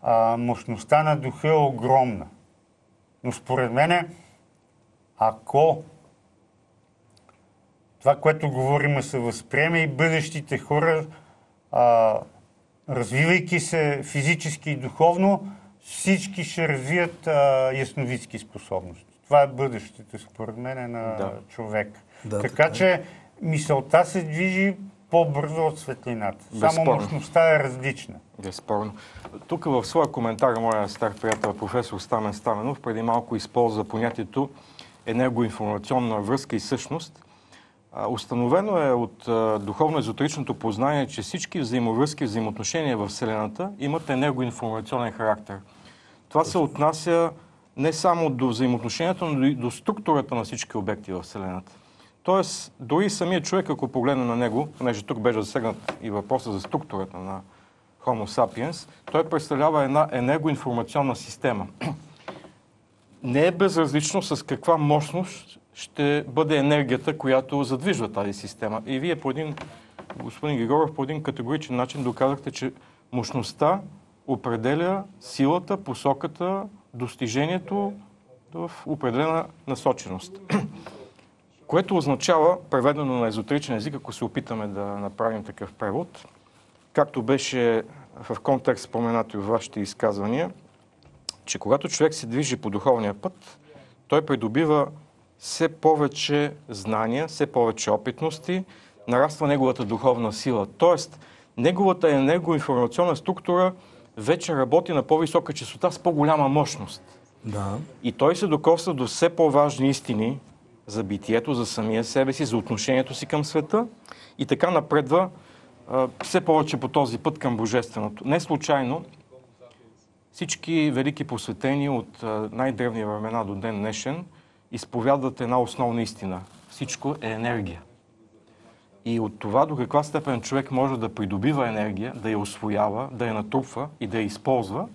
а, мощността на духа е огромна. Но според мен, ако това, което говорим, се възприеме и бъдещите хора, а, развивайки се физически и духовно, всички ще развият а, ясновидски способности. Това е бъдещето, според мен, на Да. човек. Да, така, така е. че мисълта се движи по-бързо от светлината. Само Безспорно. мощността е различна. Безспорно. Тук в своя коментар, моя стар приятел, професор Стамен Стаменов, преди малко използва понятието енергоинформационна връзка и същност. Установено е от духовно-езотеричното познание, че всички взаимовръзки, взаимоотношения в Вселената имат енергоинформационен характер. Това се отнася не само до взаимоотношенията, но и до структурата на всички обекти в Вселената. Тоест, дори самият човек, ако погледне на него, понеже тук беше засегнат и въпроса за структурата на Homo sapiens, той представлява една енергоинформационна система. Не е безразлично с каква мощност ще бъде енергията, която задвижва тази система. И вие по един, господин Григоров, по един категоричен начин доказахте, че мощността определя силата, посоката, достижението в определена насоченост. Което означава, преведено на езотеричен език, ако се опитаме да направим такъв превод, както беше в контекст споменато и в вашите изказвания, че когато човек се движи по духовния път, той придобива все повече знания, все повече опитности, нараства неговата духовна сила. Тоест, неговата енергоинформационна структура вече работи на по-висока частота с по-голяма мощност. Да. И той се докосва до все по-важни истини за битието, за самия себе си, за отношението си към света и така напредва а, все повече по този път към Божественото. Не случайно всички велики посветени от най-древни времена до ден днешен изповядват една основна истина. Всичко е енергия. И от това до каква степен човек може да придобива енергия, да я освоява, да я натрупва и да я използва,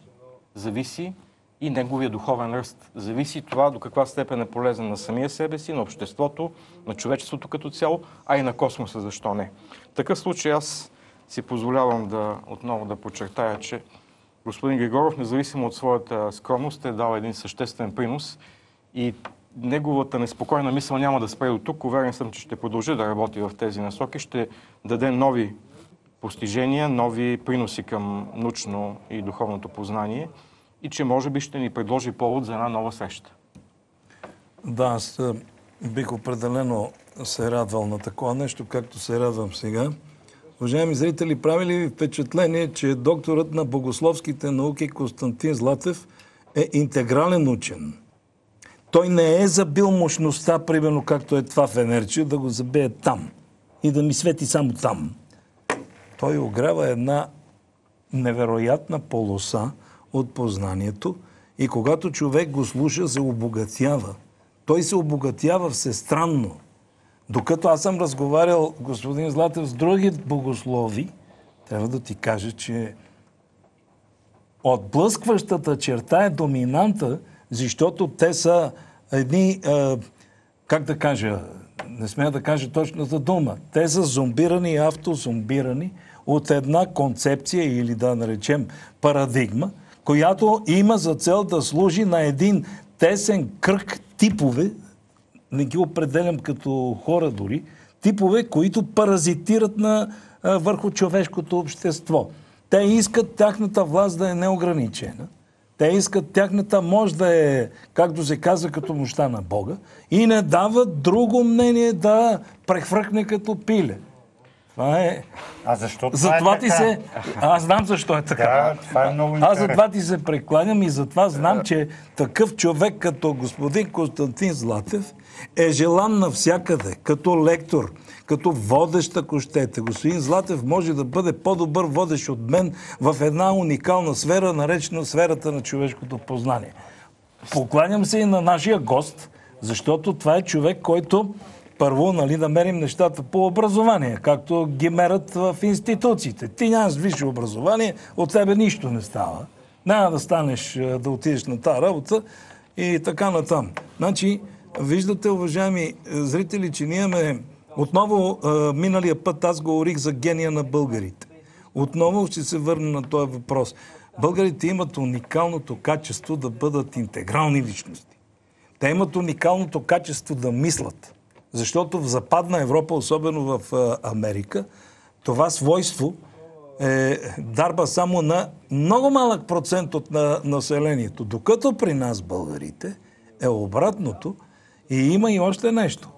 зависи и неговия духовен ръст. Зависи това до каква степен е полезен на самия себе си, на обществото, на човечеството като цяло, а и на космоса, защо не. В такъв случай аз си позволявам да отново да подчертая, че господин Григоров, независимо от своята скромност, е дал един съществен принос и неговата неспокойна мисъл няма да спре до тук. Уверен съм, че ще продължи да работи в тези насоки, ще даде нови постижения, нови приноси към научно и духовното познание и че може би ще ни предложи повод за една нова среща. Да, аз а, бих определено се радвал на такова нещо, както се радвам сега. Уважаеми зрители, прави ли ви впечатление, че докторът на богословските науки Константин Златев е интегрален учен? Той не е забил мощността, примерно както е това в Енерче, да го забие там и да ми свети само там. Той огрява една невероятна полоса от познанието и когато човек го слуша, се обогатява. Той се обогатява всестранно. Докато аз съм разговарял, господин Златев, с други богослови, трябва да ти кажа, че отблъскващата черта е доминанта, защото те са едни, как да кажа, не смея да кажа точната дума, те са зомбирани и автозомбирани от една концепция или да наречем парадигма, която има за цел да служи на един тесен кръг типове, не ги определям като хора дори, типове, които паразитират на, а, върху човешкото общество. Те искат тяхната власт да е неограничена. Те искат тяхната мощ да е, както се казва, като мощта на Бога и не дават друго мнение да прехвъркне като пиле. Това е... А защо това Затова е ти така? се... Аз знам защо е така. Да, това е много Аз затова ти се прекланям и затова знам, че такъв човек като господин Константин Златев е желан навсякъде, като лектор, като водещ, ако щете. Господин Златев може да бъде по-добър водещ от мен в една уникална сфера, наречена сферата на човешкото познание. Покланям се и на нашия гост, защото това е човек, който първо, нали, да мерим нещата по образование, както ги мерят в институциите. Ти нямаш висше образование, от тебе нищо не става. Няма да станеш е, да отидеш на тази работа и така натам. Значи, виждате, уважаеми е, зрители, че ние имаме отново е, миналия път аз говорих за гения на българите. Отново ще се върна на този въпрос. Българите имат уникалното качество да бъдат интегрални личности. Те имат уникалното качество да мислят. Защото в Западна Европа, особено в Америка, това свойство е дарба само на много малък процент от на, населението. Докато при нас, българите, е обратното и има и още нещо.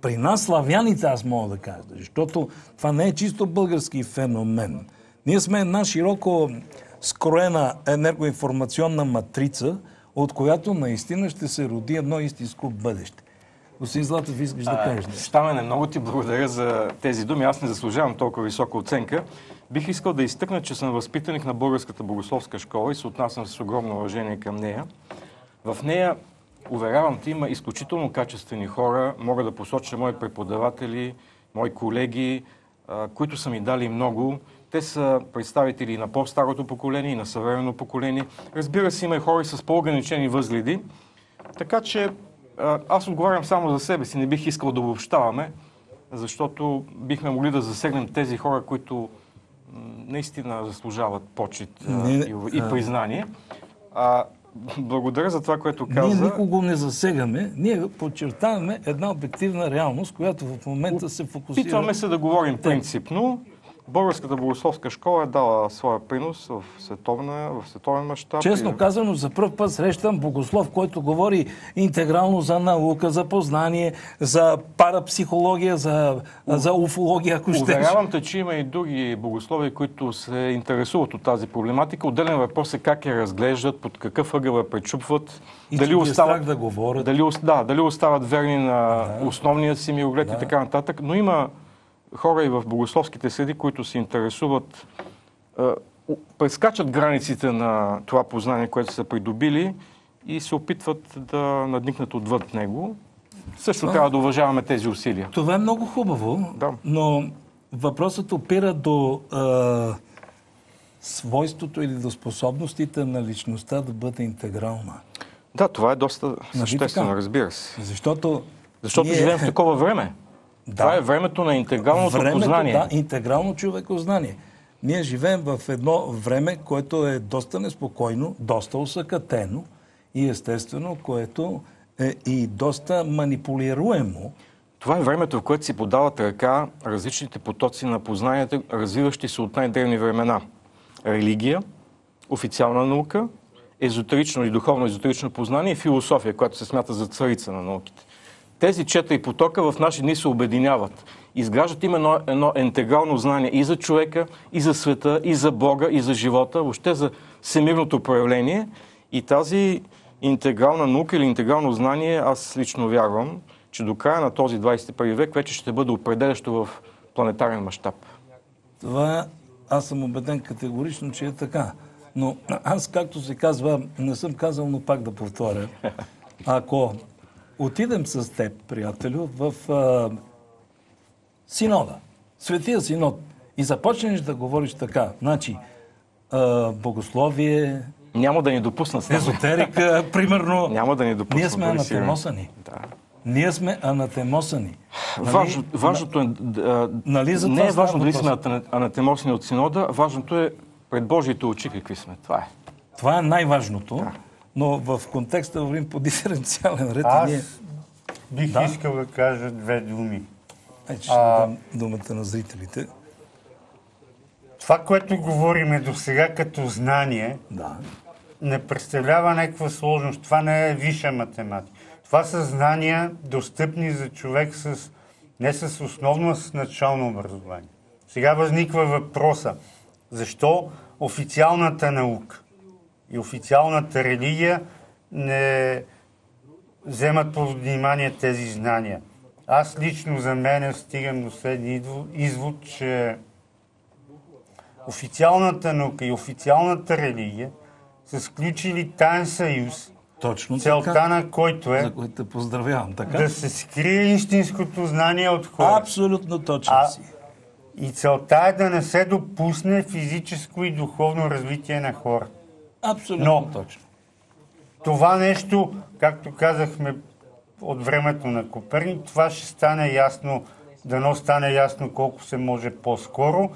При нас, славяните, аз мога да кажа, защото това не е чисто български феномен. Ние сме една широко скроена енергоинформационна матрица, от която наистина ще се роди едно истинско бъдеще. Господин Златов, искаш да кажеш нещо? Штамене, много ти благодаря за тези думи. Аз не заслужавам толкова висока оценка. Бих искал да изтъкна, че съм възпитаник на Българската богословска школа и се отнасям с огромно уважение към нея. В нея, уверявам ти, има изключително качествени хора. Мога да посоча мои преподаватели, мои колеги, които са ми дали много. Те са представители на по-старото поколение и на съвременно поколение. Разбира се, има и хора с по-ограничени възгледи. Така че аз отговарям само за себе си, не бих искал да обобщаваме, защото бихме могли да засегнем тези хора, които наистина заслужават почет Не, и, и признание. А, благодаря за това, което Ние каза. никого не засегаме, ние подчертаваме една обективна реалност, която в момента се фокусира. Питваме се да говорим принципно. Българската богословска школа е дала своя принос в, световна, в световен мащаб. Честно и- казано, за първ път срещам богослов, който говори интегрално за наука, за познание, за парапсихология, за, за уфология, ако ще. Уверявам те, че има и други богослови, които се интересуват от тази проблематика. Отделен въпрос е как я разглеждат, под какъв ъгъл я пречупват, И дали е страх да говорят. дали, да, дали остават верни на основния си мироглед и така нататък. Но има хора и в богословските среди, които се интересуват, прескачат границите на това познание, което са придобили и се опитват да надникнат отвъд него. Също трябва да уважаваме тези усилия. Това е много хубаво, Да. но въпросът опира до а, свойството или до способностите на личността да бъде интегрална. Да, това е доста Нали съществено, разбира се. Защото. Защото ние- живеем в такова време. Да. Това е времето на интегралното Времето, познание. Да, интегрално човекознание. Ние живеем в едно време, което е доста неспокойно, доста усъкатено и естествено, което е и доста манипулируемо. Това е времето, в което си подават ръка различните потоци на познанието, развиващи се от най-древни времена. Религия, официална наука, езотерично и духовно езотерично познание и философия, която се смята за царица на науките. Тези четири потока в наши дни се обединяват. изграждат именно едно интегрално знание и за човека, и за света, и за Бога, и за живота, въобще за всемирното проявление. И тази интегрална наука или интегрално знание, аз лично вярвам, че до края на този 21 век вече ще бъде определящо в планетарен мащаб. Това аз съм убеден категорично, че е така. Но аз, както се казва, не съм казал, но пак да повторя. Ако отидем с теб, приятелю, в а, синода, светия синод, и започнеш да говориш така, значи, а, богословие, Няма да ни допуснат. езотерика, примерно. Няма да ни допуснат. Ние сме анатемосани. Да. Ние сме анатемосани. Нали? Важно, важното е, а, Нали за не е важно дали сме въпрос? ана- анатемосни от синода, важното е пред Божиите очи какви сме. Това е. Това е най-важното, но в контекста вървим по диференциален ред. Аз ние... бих Да. искал да кажа две думи. Е, ще А- дам думата на зрителите. Това, което говориме до сега като знание, Да. не представлява някаква сложност. Това не е висша математика. Това са знания, достъпни за човек с, не с основно, а с начално образование. Сега възниква въпроса, защо официалната наука и официалната религия не вземат под внимание тези знания. Аз лично за мен стигам до следния извод, че официалната наука и официалната религия са сключили таен съюз, Точно целта така. на който е За което те поздравявам. Така? да се скрие истинското знание от хората. Абсолютно точно А- си. И целта е да не се допусне физическо и духовно развитие на хората. Абсолютно Но- точно. Това нещо, както казахме от времето на Коперник, това ще стане ясно, дано стане ясно колко се може по-скоро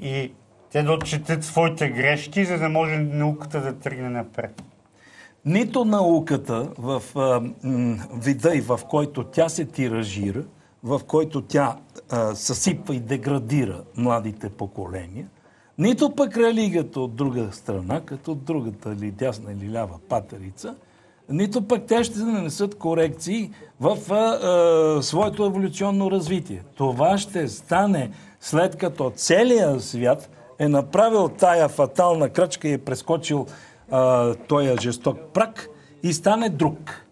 и те да отчетат своите грешки, за да може науката да тръгне напред. Нито науката в а, вида и в който тя се тиражира, в който тя а, съсипва и деградира младите поколения, нито пък религията от друга страна, като другата или дясна или лява патерица, нито пък те ще нанесат корекции в а, а, своето еволюционно развитие. Това ще стане след като целият свят е направил тая фатална крачка и е прескочил а, този жесток прак и стане друг.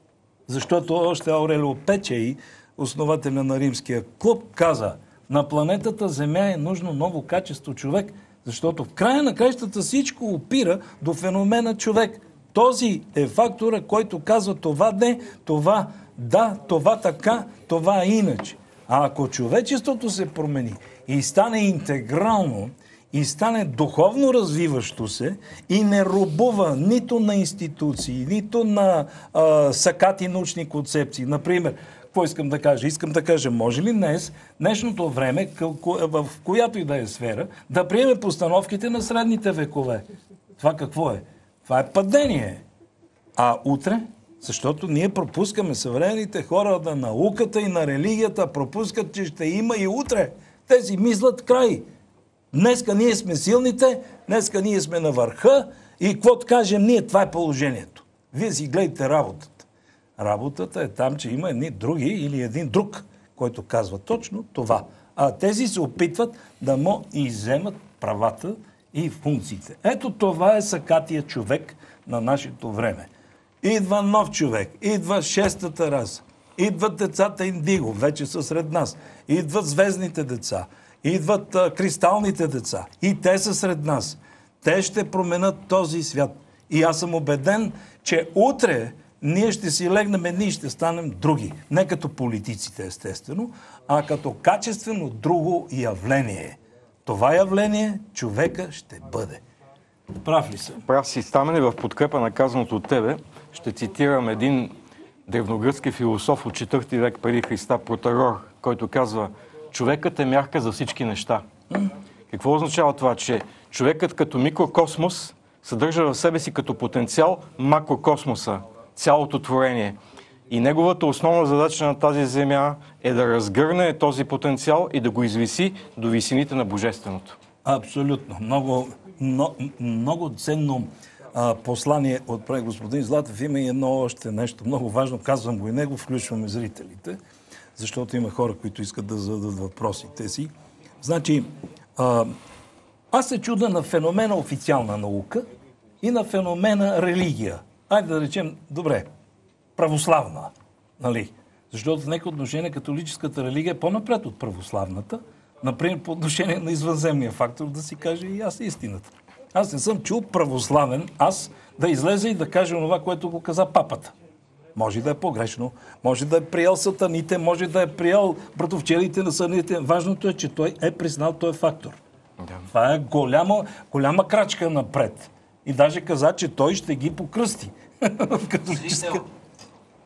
Защото още Аурелио Печей, основателя на римския клуб, каза на планетата Земя е нужно ново качество човек, защото в края на кращата всичко опира до феномена човек. Този е фактора, който казва това не, това да, това така, това иначе. А ако човечеството се промени и стане интегрално, и стане духовно развиващо се и не рубува нито на институции, нито на а, сакати научни концепции. Например, какво искам да кажа? Искам да кажа, може ли днес, днешното време, в която и да е сфера, да приеме постановките на средните векове? Това какво е? Това е падение. А утре? Защото ние пропускаме съвременните хора на науката и на религията, пропускат, че ще има и утре. Те си мислят край. Днеска ние сме силните, днеска ние сме на върха и каквото кажем ние, това е положението. Вие си гледайте работата. Работата е там, че има едни други или един друг, който казва точно това. А тези се опитват да му иземат правата и функциите. Ето това е сакатия човек на нашето време. Идва нов човек, идва шестата раса, идват децата Индиго, вече са сред нас, идват звездните деца, идват а, кристалните деца и те са сред нас. Те ще променят този свят. И аз съм убеден, че утре ние ще си легнем едни и ще станем други. Не като политиците, естествено, а като качествено друго явление. Това явление човека ще бъде. Прав ли съм? Прав си стамене в подкрепа на казаното от тебе. Ще цитирам един древногръцки философ от 4 век преди Христа, Протарор, който казва човекът е мярка за всички неща. Какво означава това? Че човекът като микрокосмос съдържа в себе си като потенциал макрокосмоса, цялото творение. И неговата основна задача на тази земя е да разгърне този потенциал и да го извиси до висините на Божественото. Абсолютно. Много, много, много ценно а, послание отправи господин Златев. Има и едно още нещо много важно. Казвам го и него, включваме зрителите. защото има хора, които искат да зададат въпросите си. Значи, а, аз се чуда на феномена официална наука и на феномена религия. Айде да речем, добре, православна, нали? Защото в някои отношение католическата религия е по-напред от православната. Например, по отношение на извънземния фактор, да си каже и аз истината. Аз не съм чул православен, аз да излезе и да каже това, което го каза папата. Може да е погрешно, може да е приел сатаните, може да е приел братовчелите на съните. Важното е, че той е признал този фактор. Да. Това е голяма, голяма крачка напред. И даже каза, че той ще ги покръсти. В католическа...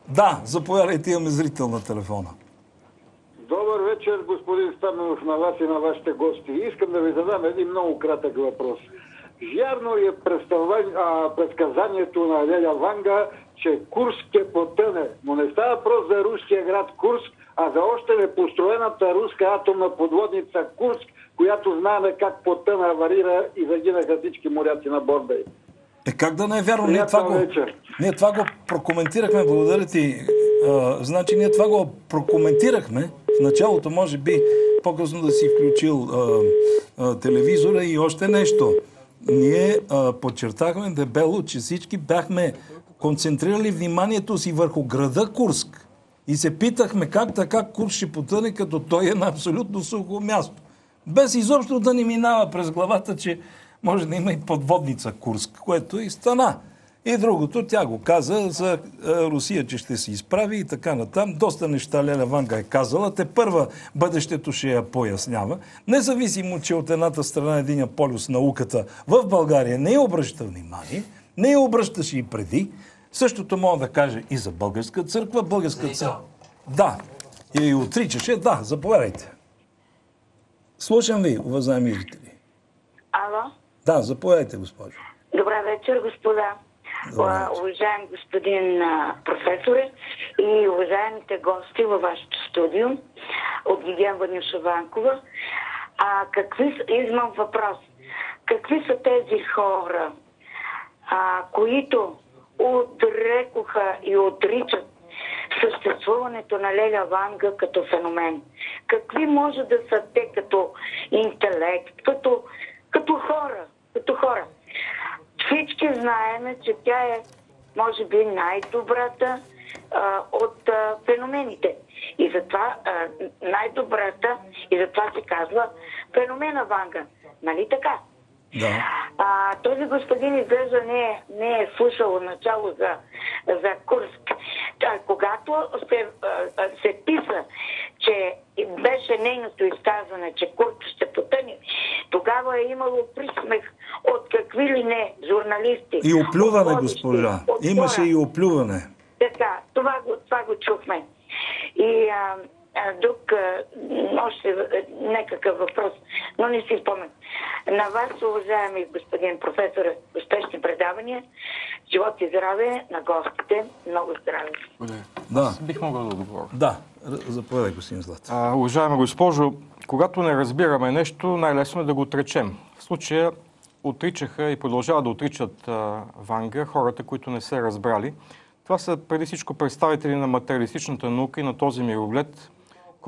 Да, заповядайте, имаме зрител на телефона. Добър вечер, господин Стаменов, на вас и на вашите гости. Искам да ви задам един много кратък въпрос. Вярно ли е предсказанието на Леля Ванга, че Курск ще потъне? Но не става въпрос за руския град Курск, а за още непостроената руска атомна подводница Курск, която знаеме как потъна, аварира и загинаха всички моряци на борда. Е, как да не е вярно? Ние това, го, ние това го прокоментирахме. Благодаря ти. А, значи, ние това го прокоментирахме. В началото, може би, по-късно да си включил а, а, телевизора и още нещо. Ние а, подчертахме дебело, че всички бяхме концентрирали вниманието си върху града Курск. И се питахме как така Курск ще потъне, като той е на абсолютно сухо място. Без изобщо да ни минава през главата, че може да има и подводница Курск, което и стана. И другото, тя го каза за е, Русия, че ще се изправи и така натам. Доста неща Леля Ванга е казала. Те първа бъдещето ще я пояснява. Независимо, че от едната страна е един полюс науката в България не я обръща внимание, не я обръщаше и преди. Същото мога да кажа и за българска църква. Българска църква. Да. И отричаше. Да, заповядайте. Слушам ви, уважаеми зрители. Ало? Да, заповядайте, госпожо. Добра вечер, господа. Уважаем господин професоре и уважаемите гости във вашето студио от Гиген Ванюшаванкова. А какви имам въпрос. Какви са тези хора, а, които отрекоха и отричат съществуването на Леля Ванга като феномен? Какви може да са те като интелект, като, като хора, като хора? Всички знаеме, че тя е, може би, най-добрата а, от а, феномените. И затова а, най-добрата, и затова се казва феномена Ванга. Нали така? Да. А, този господин изглежда не не е слушал начало за, за Курск. А, когато се, а, се писа, че беше нейното изказване, че Курск ще потъне, тогава е имало присмех от какви ли не журналисти. И оплюване, от госпожа. от Имаше и оплюване. Така, това го, това го чухме. И а, друг, още някакъв въпрос, но не си спомням. На вас, уважаеми господин професор, успешни предавания, живот и здраве на гостите, много здраве. Да. Бих могъл да отговоря. Да, заповядай, господин Злат. А, уважаема госпожо, когато не разбираме нещо, най-лесно е да го отречем. В случая отричаха и продължават да отричат а, Ванга хората, които не се разбрали. Това са преди всичко представители на материалистичната наука и на този мироглед,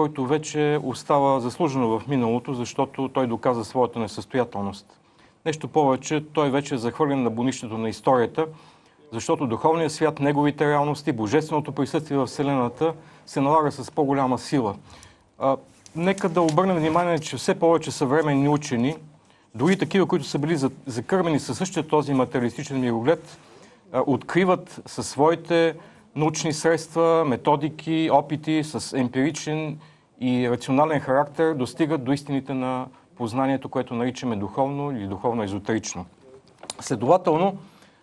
който вече остава заслужено в миналото, защото той доказа своята несъстоятелност. Нещо повече, той вече е захвърлен на бонището на историята, защото духовният свят, неговите реалности, божественото присъствие в Вселената се налага с по-голяма сила. А, нека да обърнем внимание, че все повече съвременни учени, дори такива, които са били за- закърмени със същия този материалистичен мироглед, откриват със своите научни средства, методики, опити с емпиричен и рационален характер достигат до истините на познанието, което наричаме духовно или духовно езотерично. Следователно,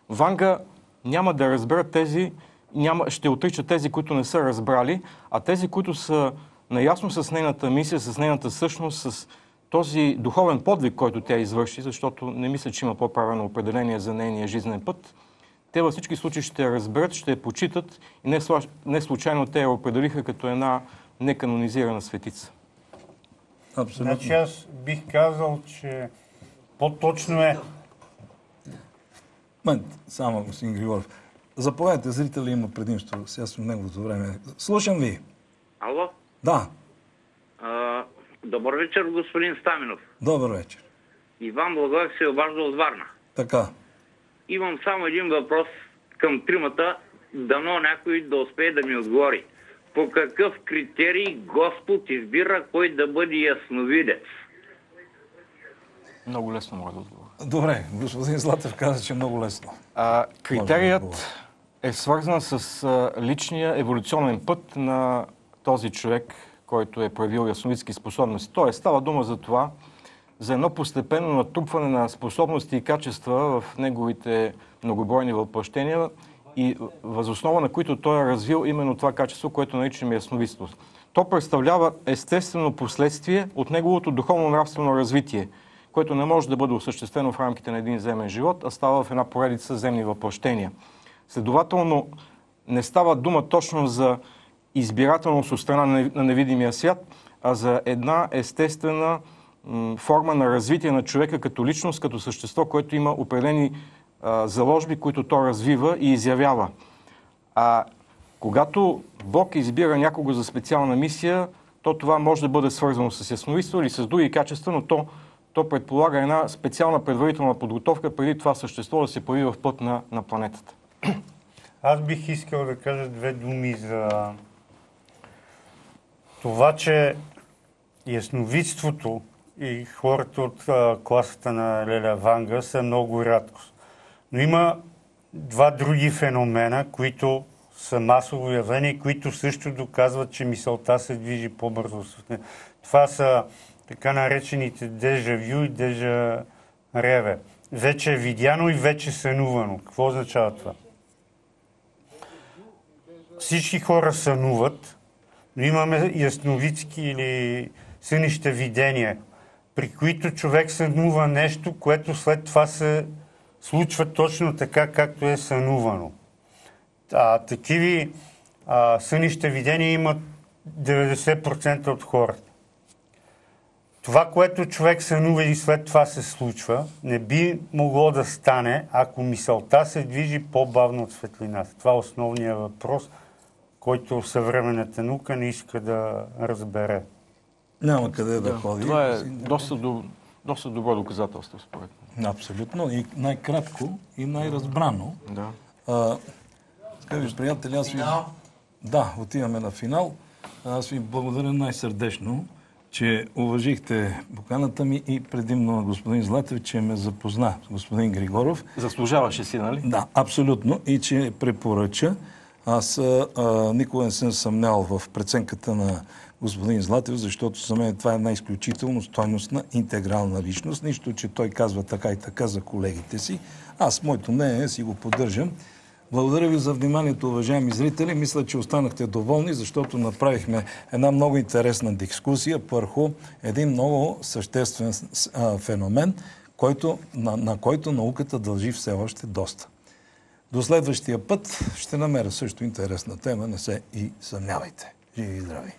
Ванга няма да разберат тези, няма, ще отрича тези, които не са разбрали, а тези, които са наясно с нейната мисия, с нейната същност, с този духовен подвиг, който тя извърши, защото не мисля, че има по-правилно определение за нейния жизнен път, те във всички случаи ще я разберат, ще я почитат и не случайно те я определиха като една неканонизирана светица. Абсолютно. Значи аз бих казал, че по-точно е Момент, само господин Григоров. Заповядайте, зрителя има предимство. Сега съм неговото време. Слушам ви. Ало? Да, А, добър вечер, господин Стаминов. добър вечер. Иван Благоев се обажда от Варна. Така. Имам само един въпрос към тримата. Дано някой да успее да ми отговори. По какъв критерий Господ избира кой да бъде ясновидец? Много лесно мога да отговоря. Добре, господин Златев каза, че е много лесно. А, критерият е свързан с а, личния еволюционен път на този човек, който е проявил ясновидски способности. Тоест, става дума за това, за едно постепенно натрупване на способности и качества в неговите многобройни въплъщения и възоснова на които той е развил именно това качество, което наричаме ясновидство. То представлява естествено последствие от неговото духовно-нравствено развитие, което не може да бъде осъществено в рамките на един земен живот, а става в една поредица земни въплъщения. Следователно, не става дума точно за избирателност от страна на невидимия свят, а за една естествена форма на развитие на човека като личност, като същество, което има определени заложби, които то развива и изявява. А когато Бог избира някого за специална мисия, то това може да бъде свързано с ясновидство или с други качества, но то, то предполага една специална предварителна подготовка преди това същество да се появи в път на, на планетата. Аз бих искал да кажа две думи за това, че ясновидството и хората от а, класата на Леля Ванга са много рядкост. Но има два други феномена, които са масово явени, които също доказват, че мисълта се движи по-бързо. Това са така наречените дежавю и дежа реве. Вече е видяно и вече сънувано. Какво означава това? Всички хора сънуват, но имаме ясновидски или сънища видения, при които човек сънува нещо, което след това се случва точно така, както е сънувано. А, такиви а, сънища видения имат 90% от хората. Това, което човек сънува и след това се случва, не би могло да стане, ако мисълта се движи по-бавно от светлината. Това е основният въпрос, който съвременната наука не иска да разбере. Няма къде да, ходи. Това е доста, до, доста добро доказателство, според мен. Абсолютно. И най-кратко и най-разбрано. Да. А, скъпи приятели, аз ви... Да, отиваме на финал. Аз ви благодаря най-сърдечно, че уважихте поканата ми и предимно на господин Златев, че ме запозна с господин Григоров. Заслужаваше си, нали? Да, абсолютно. И че препоръча. Аз а, а, никога не съм съмнял в преценката на господин Златев, защото за мен това е една изключително стойностна, интегрална личност. Нищо, че той казва така и така за колегите си. Аз моето мнение си го поддържам. Благодаря ви за вниманието, уважаеми зрители. Мисля, че останахте доволни, защото направихме една много интересна дискусия върху един много съществен феномен, който, на, на който науката дължи все още доста. До следващия път ще намеря също интересна тема, не се и съмнявайте. Живи и здрави!